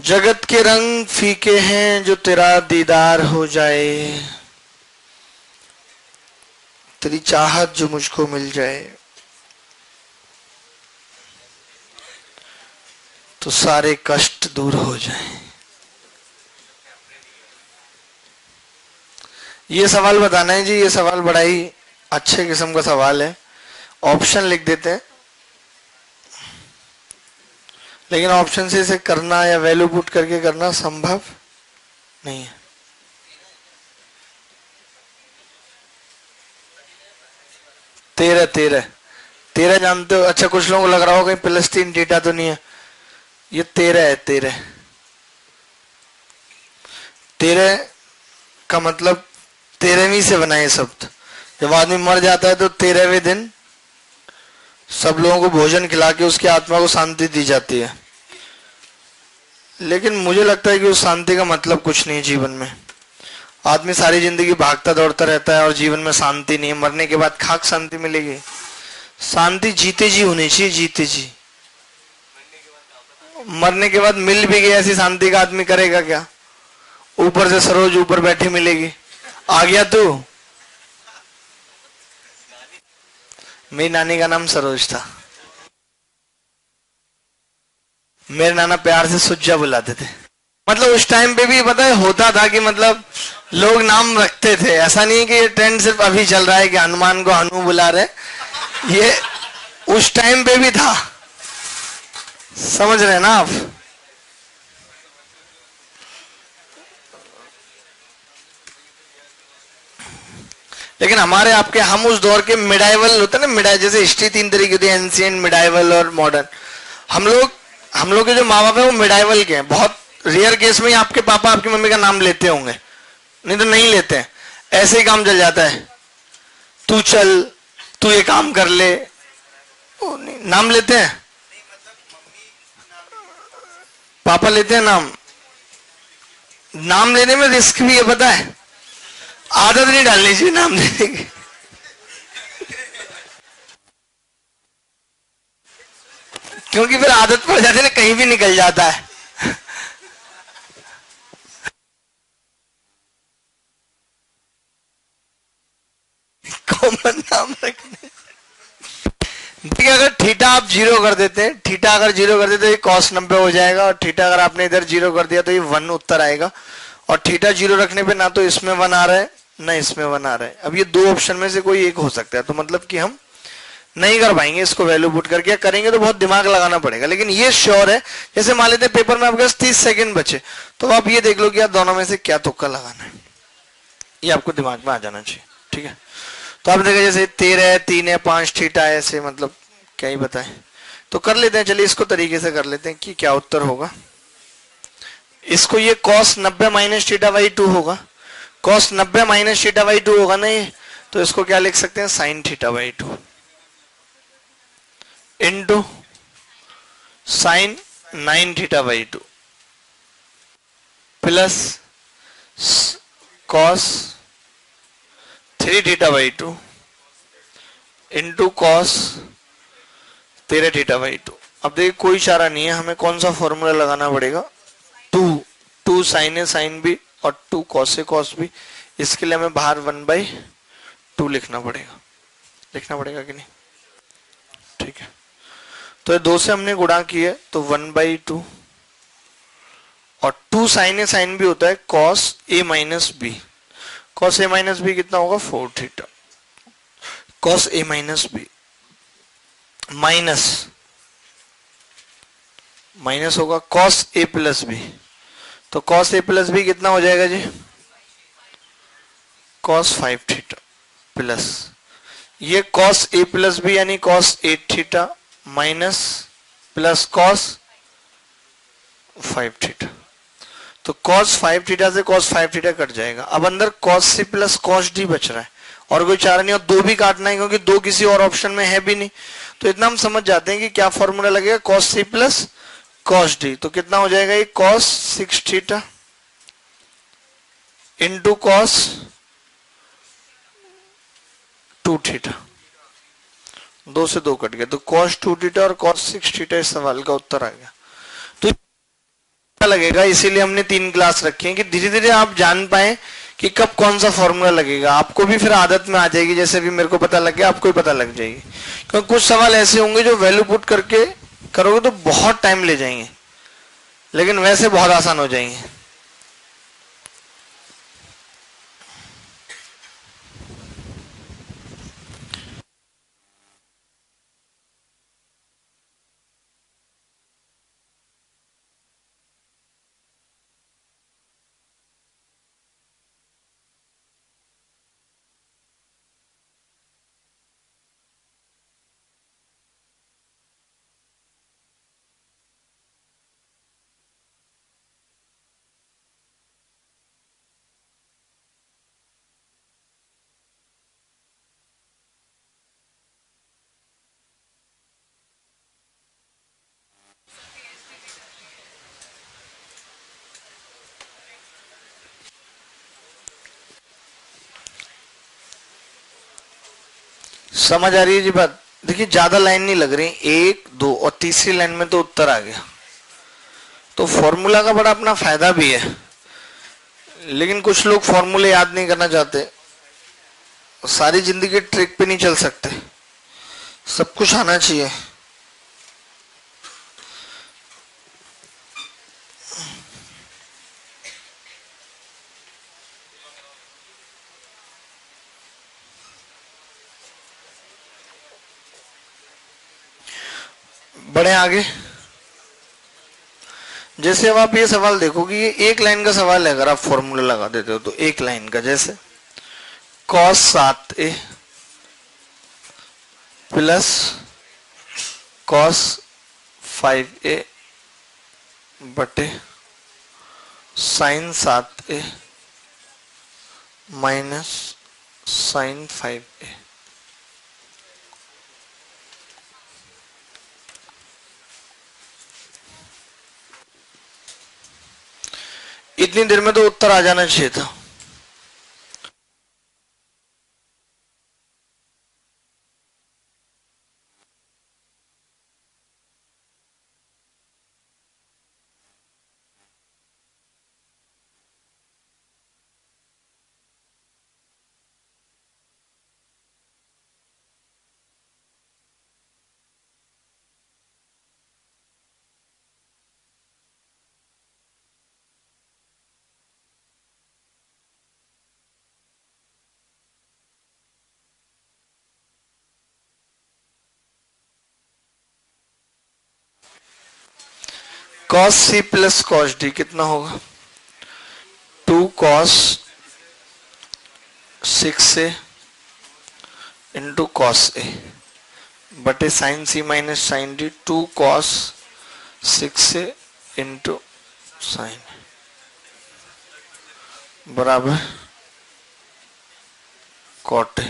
जगत के रंग फीके हैं जो तेरा दीदार हो जाए। तेरी चाहत जो मुझको मिल जाए। तो सारे कष्ट दूर हो जाए। ये सवाल बताना है जी, ये सवाल बड़ा ही अच्छे किस्म का सवाल है। ऑप्शन लिख देते हैं। लेकिन ऑप्शन से इसे करना या वैल्यू पुट करके करना संभव नहीं है। तेरह तेरह। तेरह जानते हो? अच्छा कुछ लोगों को लग रहा होगा प्लस तीन डेटा तो नहीं है। ये तेरह है, तेरह। तेरह का मतलब तेरहवीं से बनाए शब्द। जब आदमी मर जाता है तो तेरहवें दिन सब लोगों को भोजन खिला के उसकी आत्मा को शांति दी जाती है। लेकिन मुझे लगता है कि उस शांति का मतलब कुछ नहीं जीवन में। आदमी सारी ज़िंदगी भागता दौड़ता रहता है और जीवन में शांति नहीं है। मरने के बाद खाक शांति मिलेगी। शांति जीते जी होनी चाहिए, जीते जी। मरने के बाद मिल भी गई ऐसी शांति का आदमी करेगा क्या? ऊपर से सरोज ऊपर बैठी मिलेगी। आ गया तू। मेरी नानी का नाम सरोज था। मेरे नाना प्यार से सुज्जा बुलाते थे। मतलब उस टाइम पे भी पता है, होता था कि मतलब लोग नाम रखते थे। ऐसा नहीं कि ये ट्रेंड सिर्फ़ अभी चल रहा है कि हनुमान को हनु बुला रहे ये उस टाइम पे भी था। समझ रहे ना आप? लेकिन हमारे आपके, हम उस दौर के मिडाइवल होते ना मिडाइ जैसे हिस्ट्री तीन तरीके होती है एंशियंट मिडाइवल और मॉडर्न हम लोग हम लोग के जो माँ बाप है, वो मिडाइवल के हैं। बहुत रेयर केस में आपके पापा, आपकी मम्मी का नाम लेते होंगे। नहीं तो नहीं लेते हैं। ऐसे ही काम चल जाता है। तू चल, तू ये काम कर ले। नाम लेते हैं? पापा लेते हैं नाम। नाम लेने में रिस्क भी है, पता है। आदत नहीं डालनी चाहिए नाम लेने की। क्योंकि फिर आदत पड़ जाती है ना, कहीं भी निकल जाता है। कॉमन नाम रखने। देखिए, अगर थीटा आप ज़ीरो कर देते हैं, थीटा अगर ज़ीरो कर देते तो ये कॉस नब्बे हो जाएगा, और थीटा अगर आपने इधर ज़ीरो कर दिया तो ये वन उत्तर आएगा। और थीटा ज़ीरो रखने पे ना तो इसमें वन आ रहा है, ना इसमें वन आ रहा है। अब ये दो ऑप्शन में से कोई एक हो सकता है तो मतलब कि हम नहीं कर पाएँगे, इसको वैल्यू पुट करके करेंगे तो बहुत दिमाग लगाना पड़ेगा। लेकिन ये श्योर है, जैसे मान लेते हैं पेपर में आपके पास तीस सेकंड बचे तो आप ये देख लो कि आप दोनों में से क्या तुक्का लगाना है। ये आपको दिमाग में आ जाना चाहिए, ठीक है? तो आप देखें जैसे तेरह है, तीन है, पाँच, थीटा है, ऐसे मतलब क्या ही बताए। तो कर लेते हैं, चलिए इसको तरीके से कर लेते हैं कि क्या उत्तर होगा। इसको ये कॉस नब्बे माइनस थीटा बाई टू होगा। कॉस नब्बे माइनस थीटा बाई टू होगा ना ये तो इसको क्या लिख सकते हैं? Sine theta by two into sine nine theta by two plus cos three theta by two into cos तेरह थीटा बाई टू अब देखिए, कोई चारा नहीं है। हमें कौन सा फॉर्मूला लगाना पड़ेगा? Two two sine A sine B और two cos A cos B इसके लिए हमें बाहर वन बाई टू लिखना पड़ेगा। लिखना पड़ेगा कि नहीं? ठीक है। तो ये दो से हमने गुणा किया तो वन बाई टू और two sine A sine B होता है cos A minus B cos A minus B कितना होगा? Four theta cos A minus B minus minus होगा कॉस ए प्लस बी तो कॉस ए प्लस बी कितना हो जाएगा जी? कॉस फाइव थीटा प्लस ये कॉस ए प्लस बी यानी cos eight theta minus plus cos five theta तो cos five theta से कॉस फाइव थीटा कट जाएगा। अब अंदर cos C plus cos D बच रहा है। और कोई चार नहीं, और दो भी काटना है, क्योंकि दो किसी और ऑप्शन में है भी नहीं। तो इतना हम समझ जाते हैं कि क्या फॉर्मूला लगेगा cos C plus cos D तो कितना हो जाएगा ये cos six theta into cos two theta दो से दो कट गया। तो कॉस टू थीटा और कॉस सिक्स थीटा इस सवाल का उत्तर आ गया। तो लगेगा? इसीलिए हमने तीन क्लास रखे हैं कि धीरे धीरे आप जान पाए कि कब कौन सा फॉर्मूला लगेगा। आपको भी फिर आदत में आ जाएगी, जैसे भी मेरे को पता लग गया, आपको भी पता लग जाएगी। क्योंकि कुछ सवाल ऐसे होंगे जो वैल्यू पुट करके करोगे तो बहुत टाइम ले जाएँगे। लेकिन वैसे बहुत आसान हो जाएँगे। समझ आ रही है जी बात? देखिए, ज़्यादा लाइन नहीं लग रही। एक, दो और तीसरी लाइन में तो उत्तर आ गया। तो फॉर्मूला का बड़ा अपना फ़ायदा भी है। लेकिन कुछ लोग फॉर्मूले याद नहीं करना चाहते। सारी ज़िंदगी ट्रिक पे नहीं चल सकते। सब कुछ आना चाहिए बढ़े आगे। जैसे अब आप ये सवाल देखोगे, ये एक लाइन का सवाल है, अगर आप फॉर्मूला लगा देते हो तो एक लाइन का, जैसे कॉस सात A plus cos five A बटे साइन सात A minus sine five A. इतनी देर में तो उत्तर आ जाना चाहिए था। Cos C plus cos D कितना होगा? Two cos six A into cos A बटे sine C minus sine D two cos six A into sine बराबर कॉट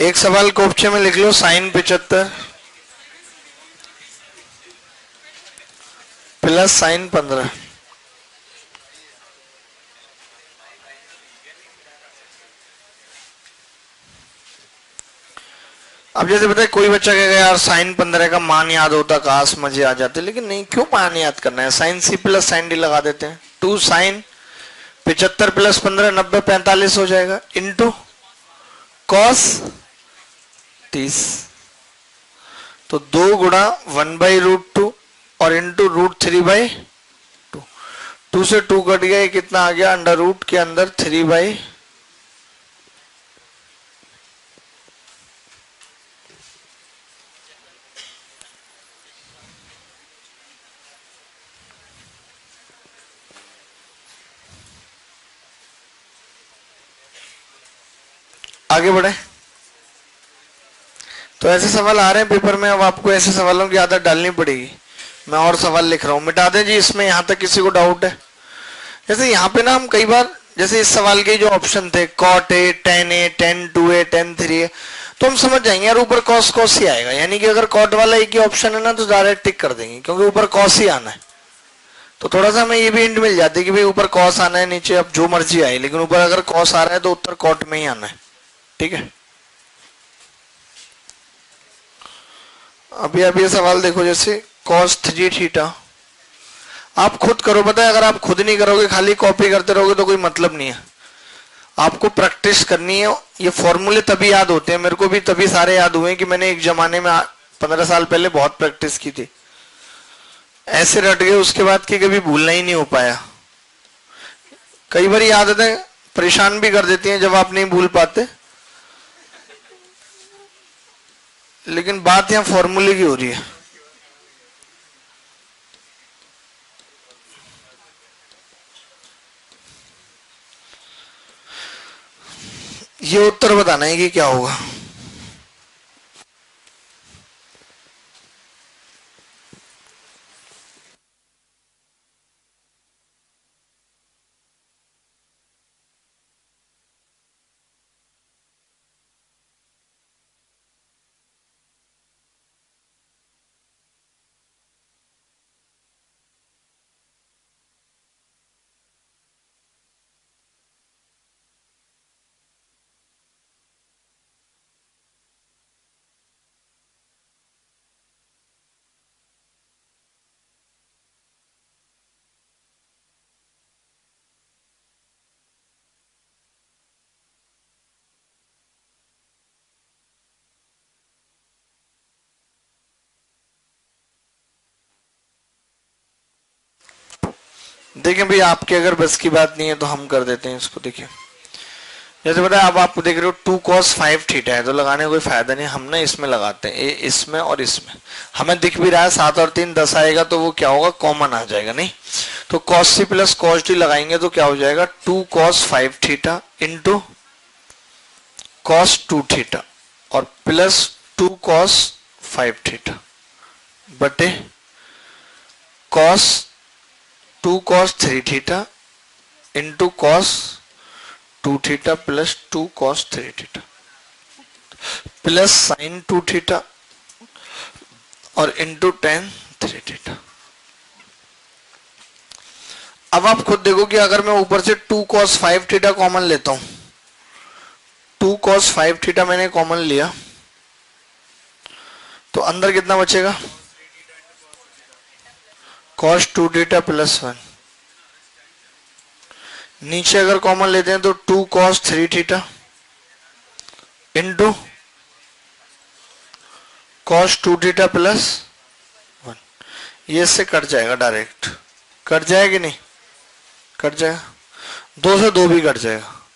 एक सवाल कोपचे में लिख लो, साइन पिचहत्तर प्लस साइन पंद्रह। अब जैसे बताए कोई बच्चा कहेगा, यार, साइन पंद्रह का मान याद होता, काश मज़े आ जाते। लेकिन नहीं, क्यों मान याद करना है? Sine C plus sine D लगा देते हैं। टू साइन पिचहत्तर प्लस पंद्रह, नब्बे, पैंतालीस हो जाएगा। इंटू कॉस तीस तो दो गुणा वन बाई रूट टू और into root three by two two से टू कट गया कितना आ गया? अंडर रूट के अंदर थ्री बाई आगे बढ़े। तो ऐसे सवाल आ रहे हैं पेपर में, अब आपको ऐसे सवालों की आदत डालनी पड़ेगी। मैं और सवाल लिख रहा हूँ। मिटा दें जी, इसमें यहाँ तक किसी को डाउट है। जैसे यहाँ पे ना हम कई बार, जैसे इस सवाल के जो ऑप्शन थे cot A tan A tan two A tan three A तो हम समझ जाएँगे, यार ऊपर कॉस कॉस ही आएगा। यानी कि अगर कॉट वाला एक ही ऑप्शन है ना तो डायरेक्ट टिक कर देंगे, क्योंकि ऊपर कॉस ही आना है। तो थोड़ा सा हमें ये भी इंट मिल जाती है कि भाई ऊपर कॉस आना है, नीचे अब जो मर्ज़ी आए, लेकिन ऊपर अगर कॉस आ रहा है तो उत्तर कॉट में ही आना है। ठीक है? अभी ये सवाल देखो जैसे कॉस थ्री थीटा। आप खुद करो पता है अगर आप खुद नहीं करोगे, खाली कॉपी करते रहोगे तो कोई मतलब नहीं है। आपको प्रैक्टिस करनी है, ये फॉर्मूले तभी याद होते हैं। मेरे को भी तभी सारे याद हुए कि मैंने एक जमाने में पंद्रह साल पहले बहुत प्रैक्टिस की थी। ऐसे रट गए, उसके बाद की कभी भूलना ही नहीं हो पाया। कई बार आदतें परेशान भी कर देती हैं जब आप नहीं भूल पाते। लेकिन बात यहाँ फॉर्मूले की हो रही है। ये उत्तर बताना है कि क्या होगा। देखिए भाई, आपके अगर बस की बात नहीं है तो हम कर देते हैं इसको, देखिए। जैसे है, अब आप देख रहे हो टू कॉस फाइव थीटा है तो लगाने कोई फ़ायदा नहीं, हम ना इसमें लगाते हैं इसमें और इसमें। हमें दिख भी रहा है, सात और तीन दस आएगा तो वो क्या होगा कॉमन आ जाएगा, नहीं? तो cos C plus cos D लगाएँगे तो क्या हो जाएगा two cos five theta into cos two theta और plus two cos five theta बटे cos two cos three theta into cos two theta plus two cos three theta plus sine two theta और into tan three theta. अब आप खुद देखो कि अगर मैं ऊपर से two cos five theta common लेता हूँ, टू कॉस फाइव थीटा मैंने कॉमन लिया तो अंदर कितना बचेगा? Cos two theta plus one नीचे अगर कॉमन लेते हैं तो two cos three theta into cos two theta plus one ये इससे कट जाएगा डायरेक्ट कट जाएगा कि नहीं? कट जाएगा. दो से दो भी कट जाएगा.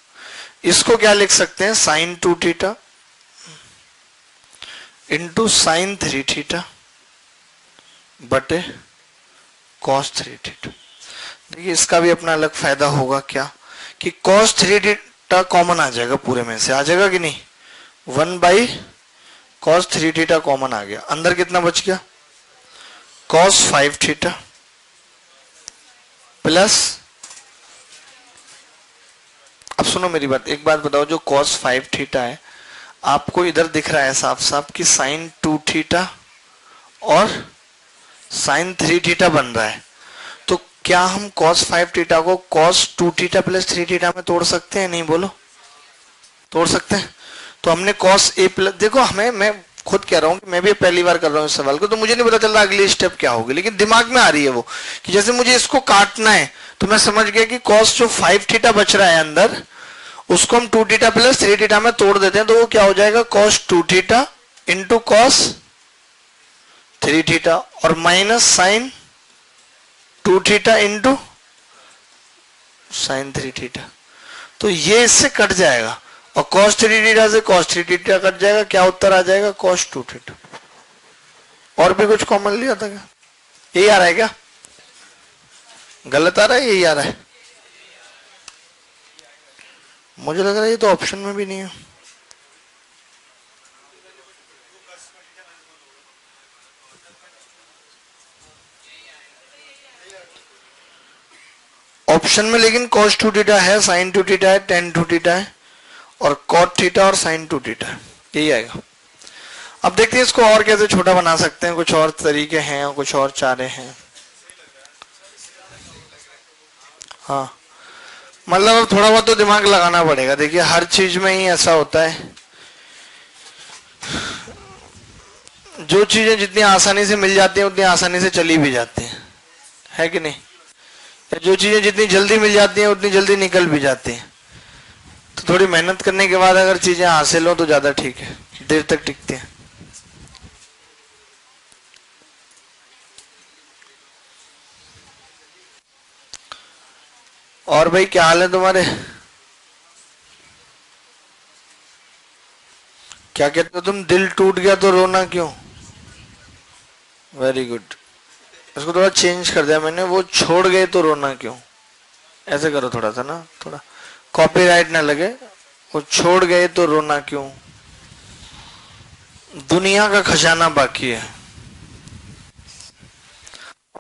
इसको क्या लिख सकते हैं? Sine two theta into sine three theta बटे कॉस थ्री थीटा देखिए, इसका भी अपना अलग फ़ायदा होगा क्या? कि कॉस थ्री थीटा कॉमन आ जाएगा पूरे में से। आ जाएगा कि नहीं? One by cos three theta common आ गया। अंदर कितना बच गया? कॉस फाइव थीटा प्लस अब सुनो मेरी बात। एक बात बताओ, जो कॉस फाइव थीटा है, आपको इधर दिख रहा है साफ़ साफ़ कि साइन टू थीटा और साइन थ्री टीटा बन रहा है। तो क्या हम कॉस फाइव टीटा को cos two theta plus three theta में तोड़ सकते हैं? नहीं, बोलो। तोड़ सकते हैं? तो हमने कॉस ए प्लस देखो हमें, मैं खुद कह रहा हूँ कि मैं भी पहली बार कर रहा हूँ इस सवाल को तो मुझे नहीं पता चल रहा अगली स्टेप क्या होगी, लेकिन दिमाग में आ रही है वो, कि जैसे मुझे इसको काटना है तो मैं समझ गया कि कॉस जो फाइव थीटा बच रहा है अंदर, उसको हम two theta plus three theta में तोड़ देते हैं तो वो क्या हो जाएगा? Cos two theta into cos three theta और minus sine two theta into sine three theta तो ये इससे कट जाएगा। और कॉस थ्री थीटा से कॉस थ्री थीटा कट जाएगा। क्या उत्तर आ जाएगा? कॉस टू थीटा और भी कुछ कॉमन लिया था क्या? यही आ रहा है क्या? गलत आ रहा है? यही आ रहा है। मुझे लग रहा है ये तो ऑप्शन में भी नहीं है। ऑप्शन में, लेकिन कॉस टू थीटा है साइन टू थीटा है टेन टू थीटा है, और कॉट थीटा और साइन टू है। यही आएगा। अब देखते हैं इसको और कैसे छोटा बना सकते हैं। कुछ और तरीके हैं और कुछ और चारे हैं। हाँ। मतलब थोड़ा बहुत तो दिमाग लगाना पड़ेगा। देखिए, हर चीज़ में ही ऐसा होता है। जो चीज़ें जितनी आसानी से मिल जाती हैं, उतनी आसानी से चली भी जाती हैं। है कि नहीं? या जो चीज़ें जितनी जल्दी मिल जाती हैं, उतनी जल्दी निकल भी जाती हैं। तो थोड़ी मेहनत करने के बाद अगर चीज़ें हासिल हो तो ज़्यादा ठीक है। देर तक टिकती हैं। और भाई, क्या हाल है तुम्हारे? क्या कहते हो तुम? दिल टूट गया तो रोना क्यों? वेरी गुड इसको थोड़ा चेंज कर दिया मैंने, वो छोड़ गए तो रोना क्यों? ऐसे करो थोड़ा सा ना, थोड़ा कॉपीराइट ना लगे, वो छोड़ गए तो रोना क्यों? दुनिया का खजाना बाकी है।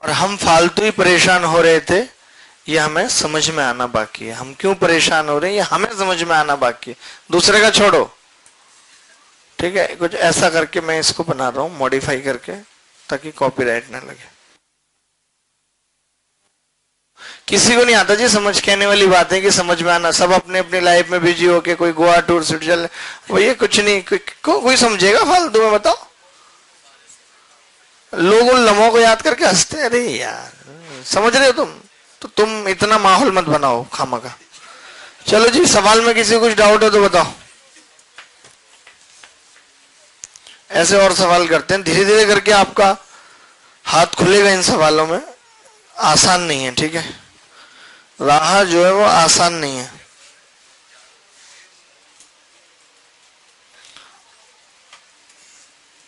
और हम फालतू ही परेशान हो रहे थे, ये हमें समझ में आना बाकी है। हम क्यों परेशान हो रहे हैं, ये हमें समझ में आना बाकी है। दूसरे का छोड़ो। ठीक है, कुछ ऐसा करके मैं इसको बना रहा हूँ मॉडिफाई करके, ताकि कॉपीराइट ना लगे। किसी को नहीं आता जी समझ कहने वाली बात है कि समझ में आना। सब अपने अपने लाइफ में बिज़ी होके कोई गोवा टूर चल वो ये कुछ नहीं को, को, कोई समझेगा फालतू में बताओ? लोग उन लम्हों को याद करके हँसते अरे यार समझ रहे हो तुम? तो तुम इतना माहौल मत बनाओ खामा का। चलो जी सवाल में किसी को कुछ डाउट हो तो बताओ। ऐसे और सवाल करते हैं। धीरे धीरे करके आपका हाथ खुलेगा इन सवालों में। आसान नहीं है ठीक है? राह जो है वो आसान नहीं है।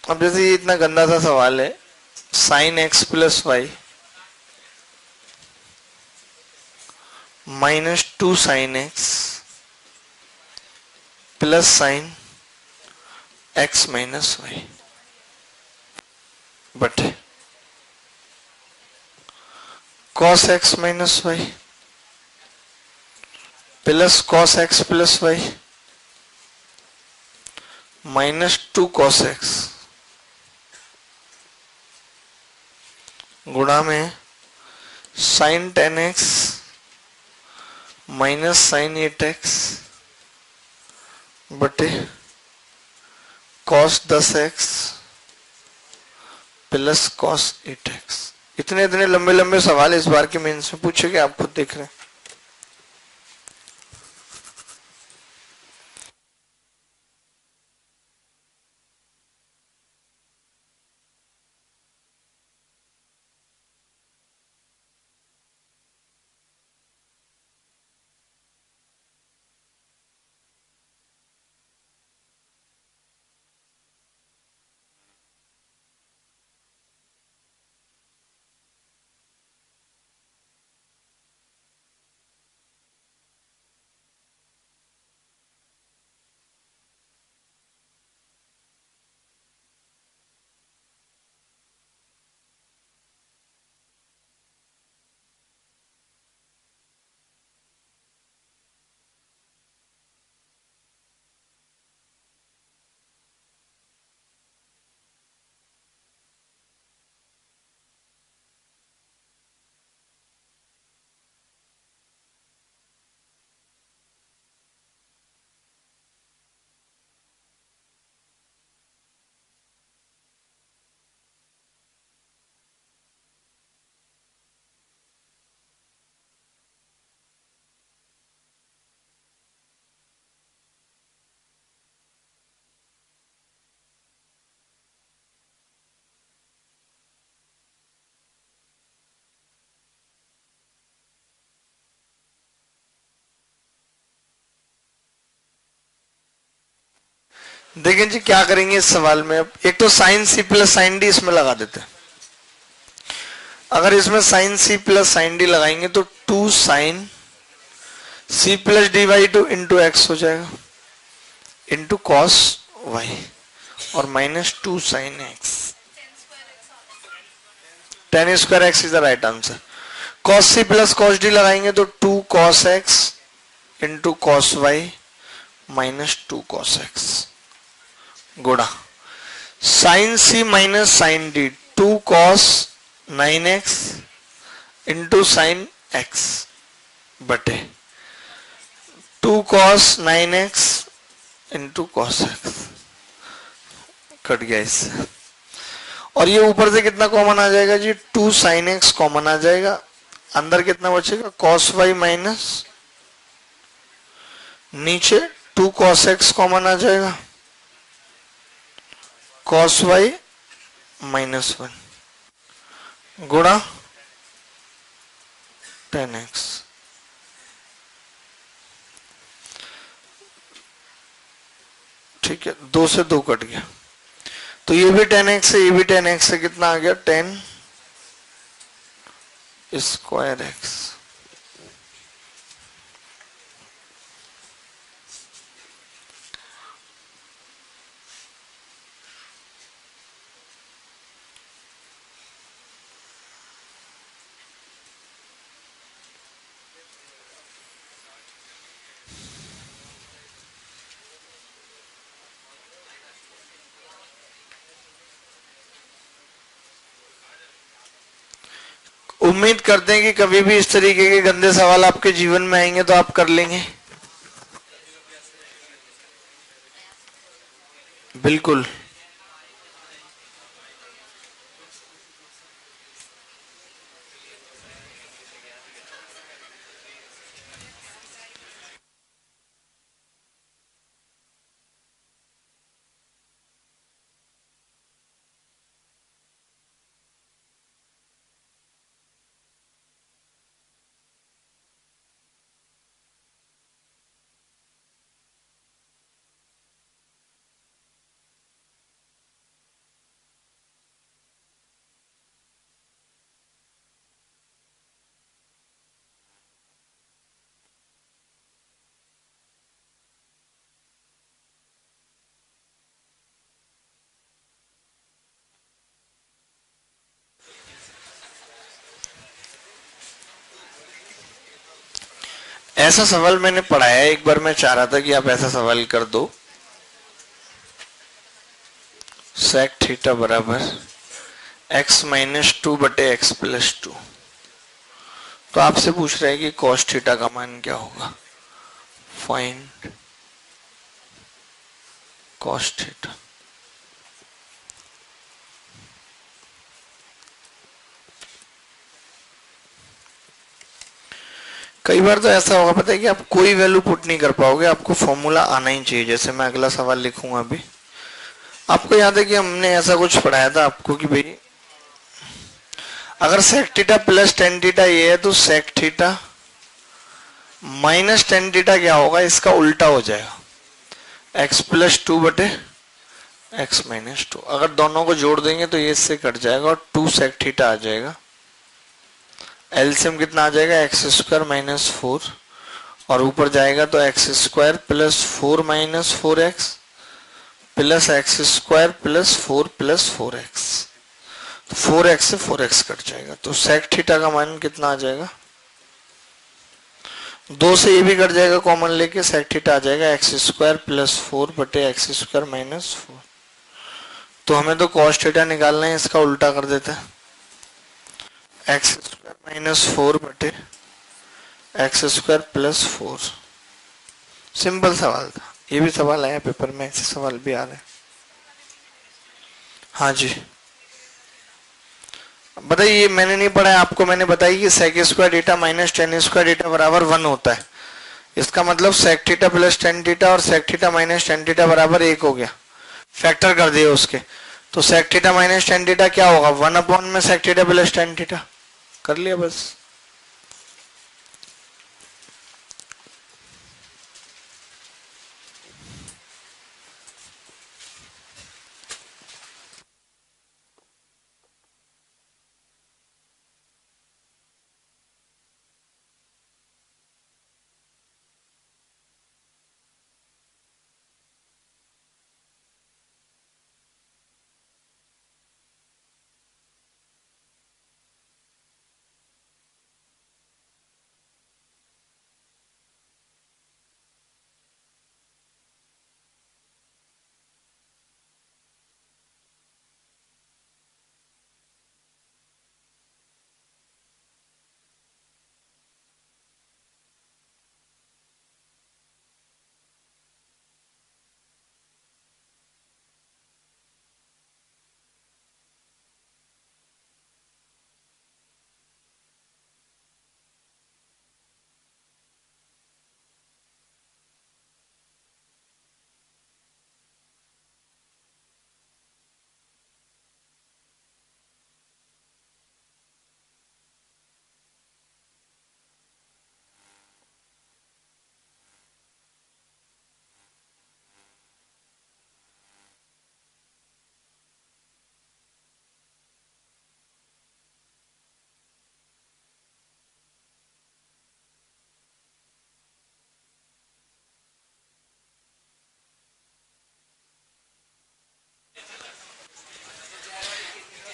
अब जैसे ये इतना गंदा सा सवाल है sine x plus y minus two sine x plus sine x minus y but cos x minus y plus cos x plus y minus 2 cos x, गुणा में sine ten x minus sine eight x बटे cos दस x plus cos eight x इतने इतने लंबे लंबे सवाल इस बार के मेंस में पूछे आप खुद देख रहे हैं। देखें जी, क्या करेंगे इस सवाल में? अब एक तो sine C plus sine D इसमें लगा देते हैं। अगर इसमें sine C plus sine D लगाएँगे तो two sine C plus D y two into x हो जाएगा। इंटू कॉस वाई और minus two sine x. Tan square x is the right answer. Cos C plus cos D लगाएँगे तो two cos x into cos y minus two cos x. गुणा। Sine C minus sine D two cos nine x into sine x बटे। Two cos nine x into cos x cut गया इससे। और ये ऊपर से कितना कॉमन आ जाएगा जी? टू साइन एक्स कॉमन आ जाएगा। अंदर कितना बचेगा? कॉस वाई माइनस नीचे टू कॉस एक्स कॉमन आ जाएगा। कॉस वाई माइनस वन गुणा टेन एक्स ठीक है, दो से दो कट गया। तो ये भी टेन एक्स है, ये भी टेन एक्स है, कितना आ गया? टेन स्क्वायर एक्स उम्मीद करते हैं कि कभी भी इस तरीके के गंदे सवाल आपके जीवन में आएँगे तो आप कर लेंगे। बिल्कुल। ऐसा सवाल मैंने पढ़ाया, एक बार मैं चाह रहा था कि आप ऐसा सवाल कर दो। सेक थीटा बराबर एक्स माइनस टू बटे एक्स प्लस टू तो आपसे पूछ रहे हैं कि कॉस थीटा का मान क्या होगा? Find cos theta. कई बार तो ऐसा होगा, पता है कि आप कोई वैल्यू पुट नहीं कर पाओगे, आपको फॉर्मूला आना ही चाहिए, जैसे मैं अगला सवाल लिखूँगा अभी। आपको याद है कि हमने ऐसा कुछ पढ़ाया था आपको कि भाई, अगर sec theta plus tan theta ये है तो sec theta minus tan theta क्या होगा? इसका उल्टा हो जाएगा। एक्स प्लस टू बटे एक्स माइनस टू अगर दोनों को जोड़ देंगे तो ये इससे कट जाएगा और टू सेक थीटा आ जाएगा। एलसीएम कितना आ जाएगा? X square minus four. और ऊपर जाएगा तो x square plus four minus four x, plus x square plus four plus four x. तो फोर एक्स से फोर एक्स कट जाएगा। तो सेक थीटा का मान कितना आ जाएगा? दो से ये भी कट जाएगा कॉमन लेके सेक थीटा आ जाएगा एक्स स्क्वायर प्लस फोर बटे एक्स स्क्वायर माइनस फोर। तो हमें तो कॉस थीटा निकालना है, इसका उल्टा कर देते हैं। एक्स माइनस फोर बटे x square plus four simple सवाल था। ये भी सवाल आया पेपर में, ऐसे सवाल भी आ रहे हैं। हाँ जी। बताइए, मैंने नहीं पढ़ा है आपको, मैंने बताया कि sec square theta minus tan square theta बराबर वन होता है। इसका मतलब sec theta plus tan theta और sec theta minus tan theta बराबर एक हो गया। फैक्टर कर दिए उसके। तो sec theta minus tan theta क्या होगा? वन अपॉन में sec theta plus tan theta कर लिया बस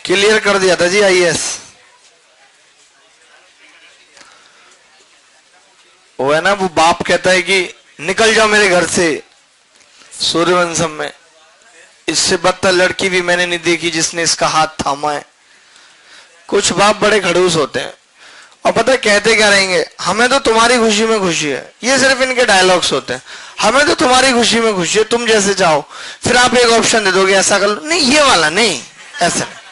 क्लियर कर दिया था जी आईएएस वो है ना, वो बाप कहता है कि निकल जाओ मेरे घर से, सूर्यवंशम में। इससे बदतर लड़की भी मैंने नहीं देखी जिसने इसका हाथ थामा है। कुछ बाप बड़े खड़ूस होते हैं। और पता कहते क्या रहेंगे? हमें तो तुम्हारी खुशी में खुशी है। ये सिर्फ़ इनके डायलॉग्स होते हैं। हमें तो तुम्हारी खुशी में खुशी है, तुम जैसे चाहो। फिर आप एक ऑप्शन दे दोगे, ऐसा कर लो। नहीं, ये वाला नहीं, ऐसा नहीं।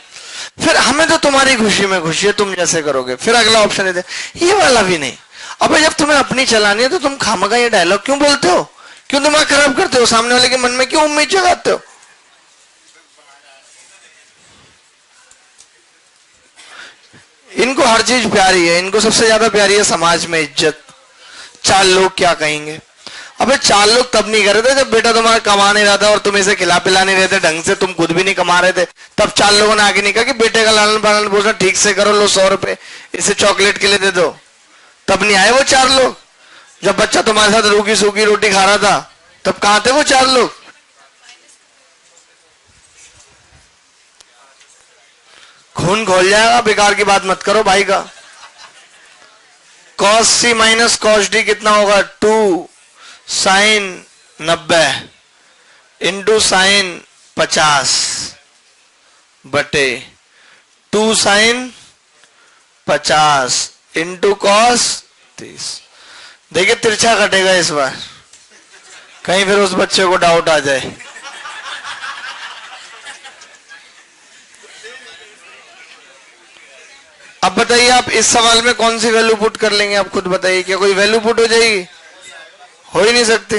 फिर हमें तो तुम्हारी खुशी में खुशी है, तुम जैसे करोगे। फिर अगला ऑप्शन देते ये वाला भी नहीं। अब जब तुम्हें अपनी चलानी है तो तुम खामगा ये डायलॉग क्यों बोलते हो? क्यों दिमाग खराब करते हो? सामने वाले के मन में क्यों उम्मीद जगाते हो? इनको हर चीज़ प्यारी है, इनको सबसे ज़्यादा प्यारी है समाज में इज़्ज़त। चार लोग क्या कहेंगे? अबे चार लोग तब नहीं कर रहे थे जब बेटा तुम्हारा कमा नहीं रहा था और तुम इसे खिला पिला नहीं रहे थे, ढंग से तुम खुद भी नहीं कमा रहे थे। तब चार लोगों ने आगे नहीं कहा कि बेटे का लालन पालन पोषण ठीक से करो, लो सौ रुपए, इसे चॉकलेट के लिए दे दो। तब नहीं आए वो चार लोग। जब बच्चा तुम्हारे साथ रूखी सूखी रोटी खा रहा था, तब कहा थे वो चार लोग? खून खोल जाएगा, बेकार की बात मत करो भाई का। Cos C minus cos D कितना होगा? टू साइन नब्बे, इंटू साइन पचास बटे टू साइन पचास इंटू कॉस तीस। देखिए तिरछा कटेगा इस बार। कहीं फिर उस बच्चे को डाउट आ जाए। अब बताइए आप इस सवाल में कौन सी वैल्यू पुट कर लेंगे? आप खुद बताइए, क्या कोई वैल्यू पुट हो जाएगी? हो ही नहीं सकती।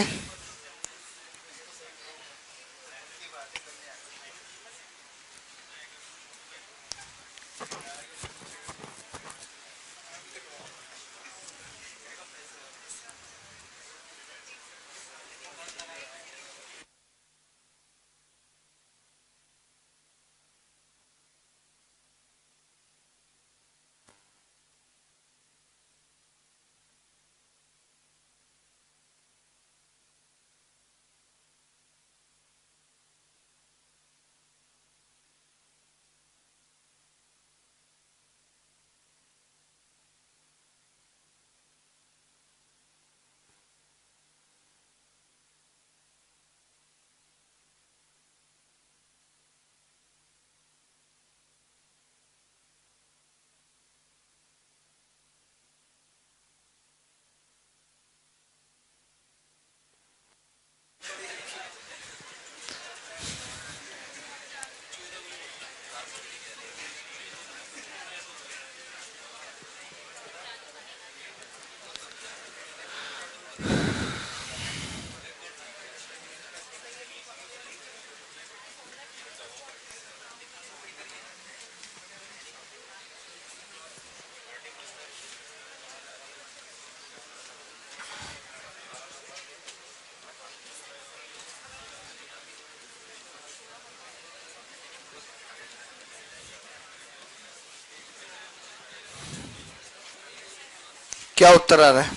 क्या उत्तर आ रहा है?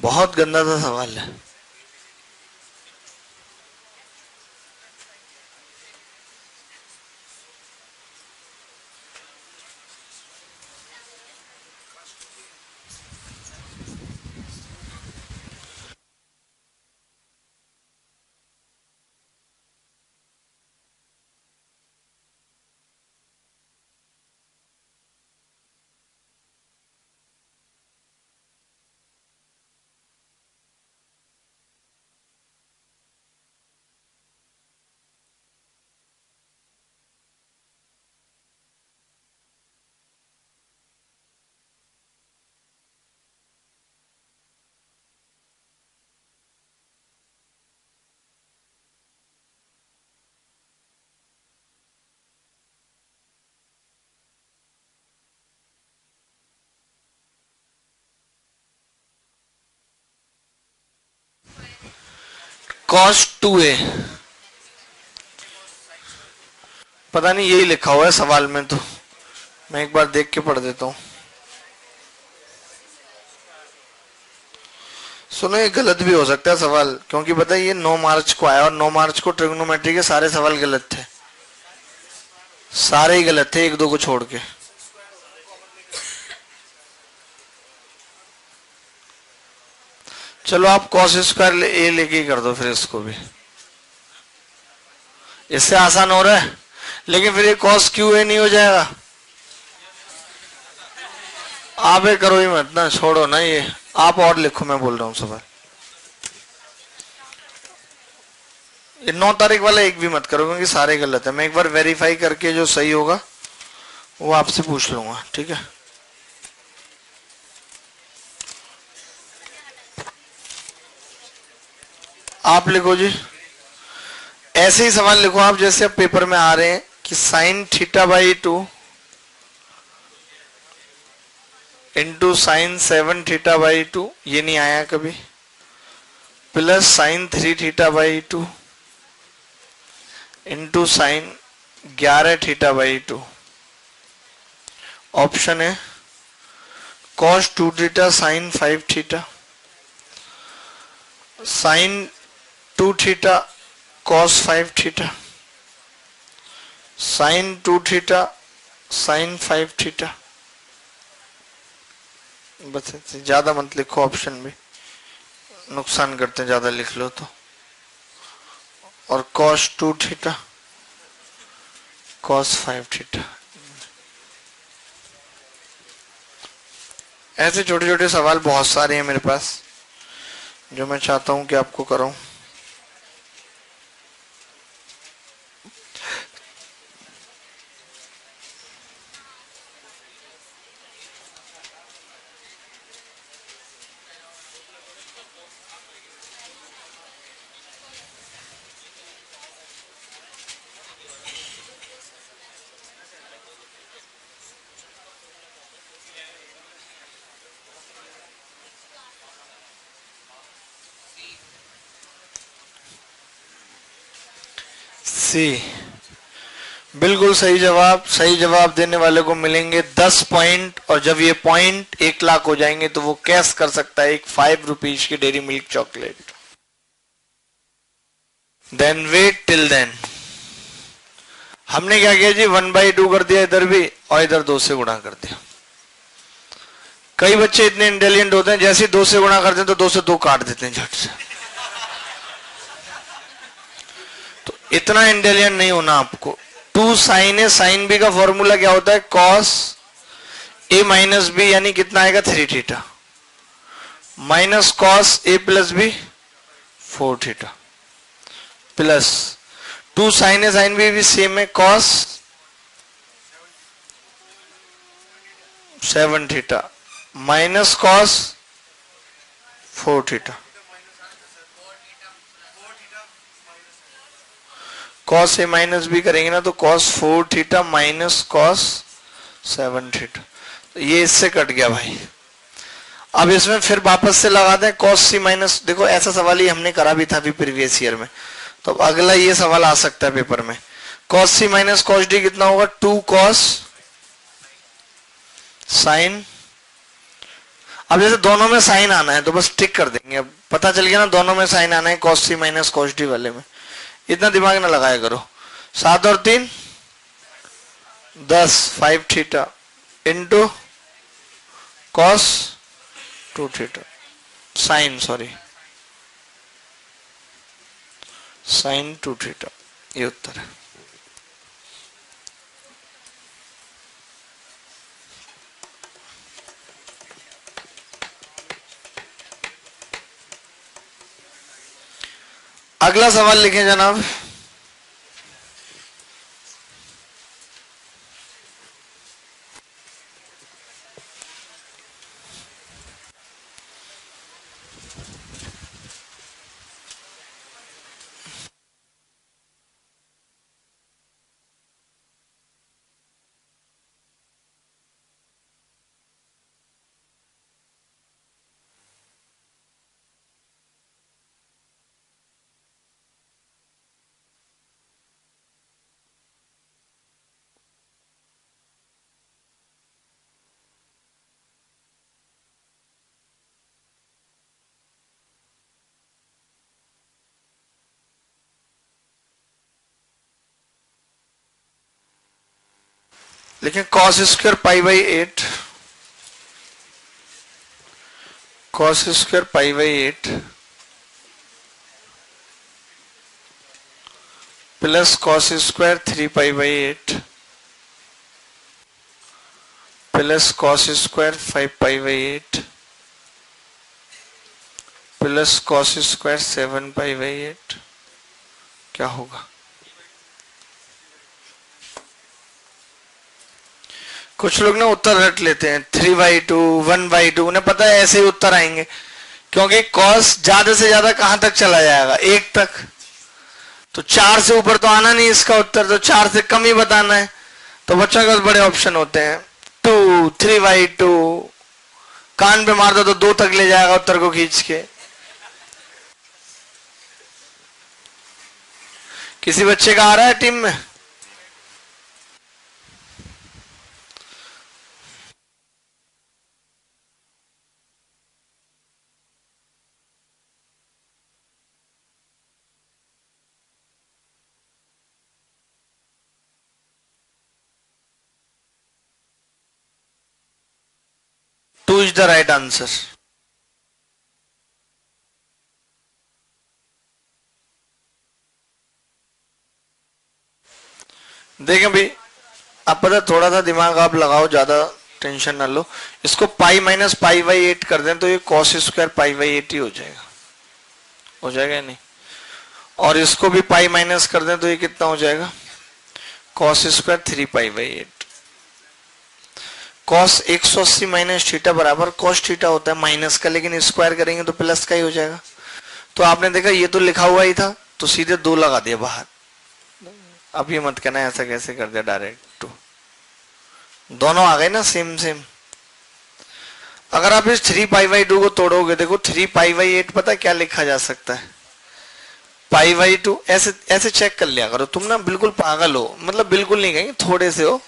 बहुत गंदा सा सवाल है। Cos two A. पता नहीं, यही लिखा हुआ है सवाल में तो। मैं एक बार देख के पढ़ देता हूँ। सुनो, ये गलत भी हो सकता है सवाल, क्योंकि पता है ये 9 मार्च को आया और 9 मार्च को ट्रिग्नोमेट्री के सारे सवाल गलत थे। सारे ही गलत थे, एक दो को छोड़ के। चलो आप कॉस स्क्वायर ले, ए लेके कर दो फिर इसको भी। इससे आसान हो रहा है लेकिन फिर ये कॉस क्यू ए नहीं हो जाएगा? आप ये करो ही मत ना छोड़ो ना ये। आप और लिखो मैं बोल रहा हूँ सवाल ये नौ तारीख वाला एक भी मत करो क्योंकि सारे गलत है। मैं एक बार वेरीफाई करके जो सही होगा वो आपसे पूछ लूँगा ठीक है? आप लिखो जी। ऐसे ही सवाल लिखो आप, जैसे अब पेपर में आ रहे हैं कि sine theta by two into sine seven theta by two ये नहीं आया कभी। Plus sine three theta by two into sine ग्यारह थीटा बाई टू ऑप्शन है cos two theta sine five theta sine two theta cos five theta, sine two theta, sine five theta. बस ज़्यादा मत लिखो ऑप्शन भी। नुकसान करते ज़्यादा लिख लो तो। और cos two theta, cos five theta. ऐसे छोटे छोटे सवाल बहुत सारे हैं मेरे पास, जो मैं चाहता हूँ कि आपको कराऊं सी बिल्कुल सही जवाब सही जवाब देने वाले को मिलेंगे दस पॉइंट और जब ये पॉइंट एक लाख हो जाएँगे तो वो कैश कर सकता है एक फाइव रुपीज़ की Dairy Milk chocolate then wait till then हमने क्या किया जी? वन बाई टू कर दिया इधर भी और इधर दो से गुणा कर दिया। कई बच्चे इतने इंटेलिजेंट होते हैं, जैसे दो से गुणा करते हैं तो दो से दो काट देते हैं झट से। तो इतना इंटेलिजेंट नहीं होना आपको। Two sine A sine B का फॉर्मूला क्या होता है? कॉस ए माइनस बी यानी कितना आएगा? Three theta minus cos A plus B four theta plus two sine A sine B भी सेम है cos seven theta minus cos four theta cos A minus B करेंगे ना तो cos four theta minus cos seven theta तो ये इससे cut गया भाई। अब इसमें फिर वापस से लगा दें कॉस सी माइनस देखो, ऐसा सवाल ही हमने करा भी था अभी प्रीवियस ईयर में। तो अगला ये सवाल आ सकता है पेपर में। Cos C minus cos D कितना होगा? टू कॉस साइन अब जैसे दोनों में साइन आना है तो बस टिक कर देंगे। अब पता चल गया ना, दोनों में साइन आना है cos C minus cos D वाले में। इतना दिमाग ना लगाया करो। सात और तीन? दस। Five theta into cos two theta sine sorry sine two theta ये उत्तर है। अगला सवाल लिखें जनाब। लेकिन cos square pi by eight cos square pi by eight plus cos square three pi by eight plus cos square five pi by eight plus cos square seven pi by eight क्या होगा? कुछ लोग ना उत्तर रट लेते हैं three by two one by two उन्हें पता है ऐसे ही उत्तर आएँगे। क्योंकि कॉस ज़्यादा से ज़्यादा कहाँ तक चला जाएगा? एक तक। तो चार से ऊपर तो आना नहीं इसका उत्तर तो चार से कम ही बताना है। तो बच्चों के बड़े ऑप्शन होते हैं। टू थ्री बाई टू कान पे मार दो तो दो तक ले जाएगा उत्तर को खींच के। किसी बच्चे का आ रहा है टीम में? द राइट आंसर देखें भाई आप पता थोड़ा सा दिमाग आप लगाओ, ज़्यादा टेंशन ना लो। इसको pi minus pi by eight कर दें तो ये cos square pi by eight ही हो जाएगा। हो जाएगा या नहीं? और इसको भी पाई माइनस कर दें तो ये कितना हो जाएगा? Cos square three pi by eight cos एक सौ अस्सी माइनस थीटा बराबर कॉस थीटा होता है माइनस का, लेकिन स्क्वायर करेंगे तो प्लस का ही हो जाएगा। तो आपने देखा, ये तो लिखा हुआ ही था तो सीधे दो लगा दिया बाहर। अब ये मत कहना, ऐसा कैसे कर दिया डायरेक्ट टू दोनों आ गए ना सेम सेम अगर आप इस थ्री पाई बाई टू को तोड़ोगे, देखो थ्री पाई बाई एट पता क्या लिखा जा सकता है? पाई बाई टू ऐसे ऐसे चेक कर लिया करो। तुम ना बिल्कुल पागल हो मतलब बिल्कुल नहीं कहेंगे, थोड़े से हो।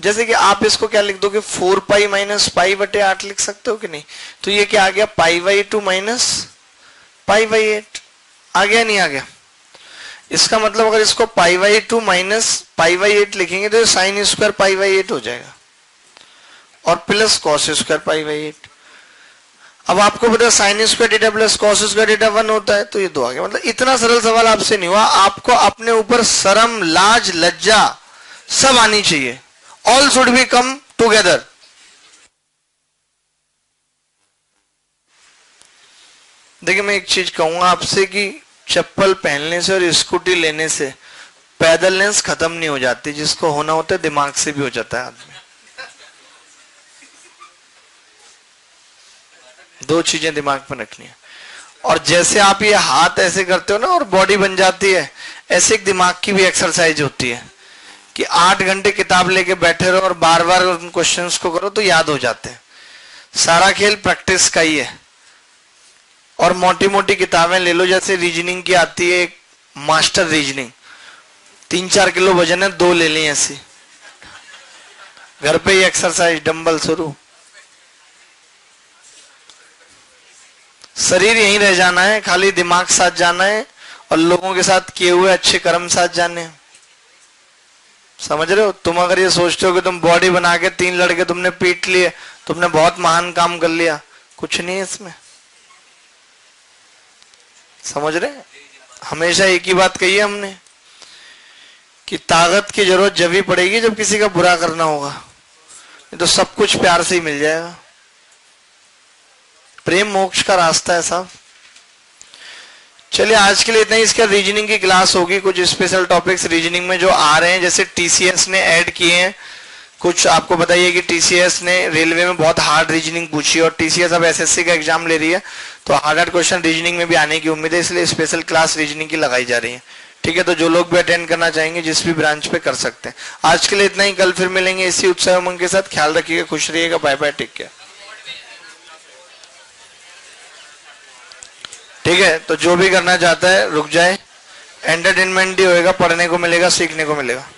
जैसे कि आप इसको क्या लिख दोगे? फोर पाई माइनस पाई बटे आठ लिख सकते हो कि नहीं? तो ये क्या आ गया? Pi by two minus pi by eight. आ गया नहीं आ गया? इसका मतलब अगर इसको pi by two minus pi by eight लिखेंगे तो sine square pi by eight हो जाएगा। और plus cos square pi by eight. अब आपको पता sine square theta plus cos square theta one होता है तो ये दो आ गया। मतलब इतना सरल सवाल आपसे नहीं हुआ। आपको अपने ऊपर शर्म, लाज, लज्जा सब आनी चाहिए। All should be come together देखिए, मैं एक चीज़ कहूँगा आपसे कि चप्पल पहनने से और स्कूटी लेने से पैदल लेंस खत्म नहीं हो जाती, जिसको होना होता है, दिमाग से भी हो जाता है आदमी। दो चीज़ें दिमाग में रखनी है। और जैसे आप ये हाथ ऐसे करते हो ना, और बॉडी बन जाती है, ऐसे एक दिमाग की भी एक्सरसाइज होती है। कि आठ घंटे किताब लेके बैठे रहो और बार बार उन क्वेश्चंस को करो तो याद हो जाते हैं। सारा खेल प्रैक्टिस का ही है। और मोटी मोटी किताबें ले लो, जैसे रीजनिंग की आती है मास्टर रीजनिंग तीन चार किलो वज़न है, दो ले ली ऐसी। घर पे ही एक्सरसाइज डंबल शुरू। शरीर यहीं रह जाना है, खाली दिमाग साथ जाना है और लोगों के साथ किए हुए अच्छे कर्म साथ जाने हैं। समझ रहे हो? तुम अगर ये सोचते हो कि तुम बॉडी बना के तीन लड़के तुमने पीट लिए, तुमने बहुत महान काम कर लिया, कुछ नहीं है इसमें? समझ रहे? हमेशा एक ही बात कही है हमने कि ताकत की ज़रूरत जब ही पड़ेगी, जब किसी का बुरा करना होगा तो सब कुछ प्यार से ही मिल जाएगा। प्रेम मोक्ष का रास्ता है साहब चलिए, आज के लिए इतना ही। इसका रीजनिंग की क्लास होगी। कुछ स्पेशल टॉपिक्स रीजनिंग में जो आ रहे हैं, जैसे टीसीएस ने ऐड किए हैं। कुछ आपको बताइए कि टीसीएस ने रेलवे में बहुत हार्ड रीजनिंग पूछी और टीसीएस अब एसएससी का एग्ज़ाम ले रही है। तो हार्ड हार्ड क्वेश्चन रीजनिंग में भी आने की उम्मीद है, इसलिए स्पेशल क्लास रीजनिंग की लगाई जा रही है। ठीक है तो जो लोग भी अटेंड करना चाहेंगे, जिस भी ब्रांच पे कर सकते हैं। आज के लिए इतना ही। कल फिर मिलेंगे इसी उत्साह उमंग के साथ। ख्याल रखिएगा, खुश रहिएगा। बाय बाय टेक केयर ठीक है? तो जो भी करना चाहता है, रुक जाए। एंटरटेनमेंट ही होएगा, पढ़ने को मिलेगा, सीखने को मिलेगा।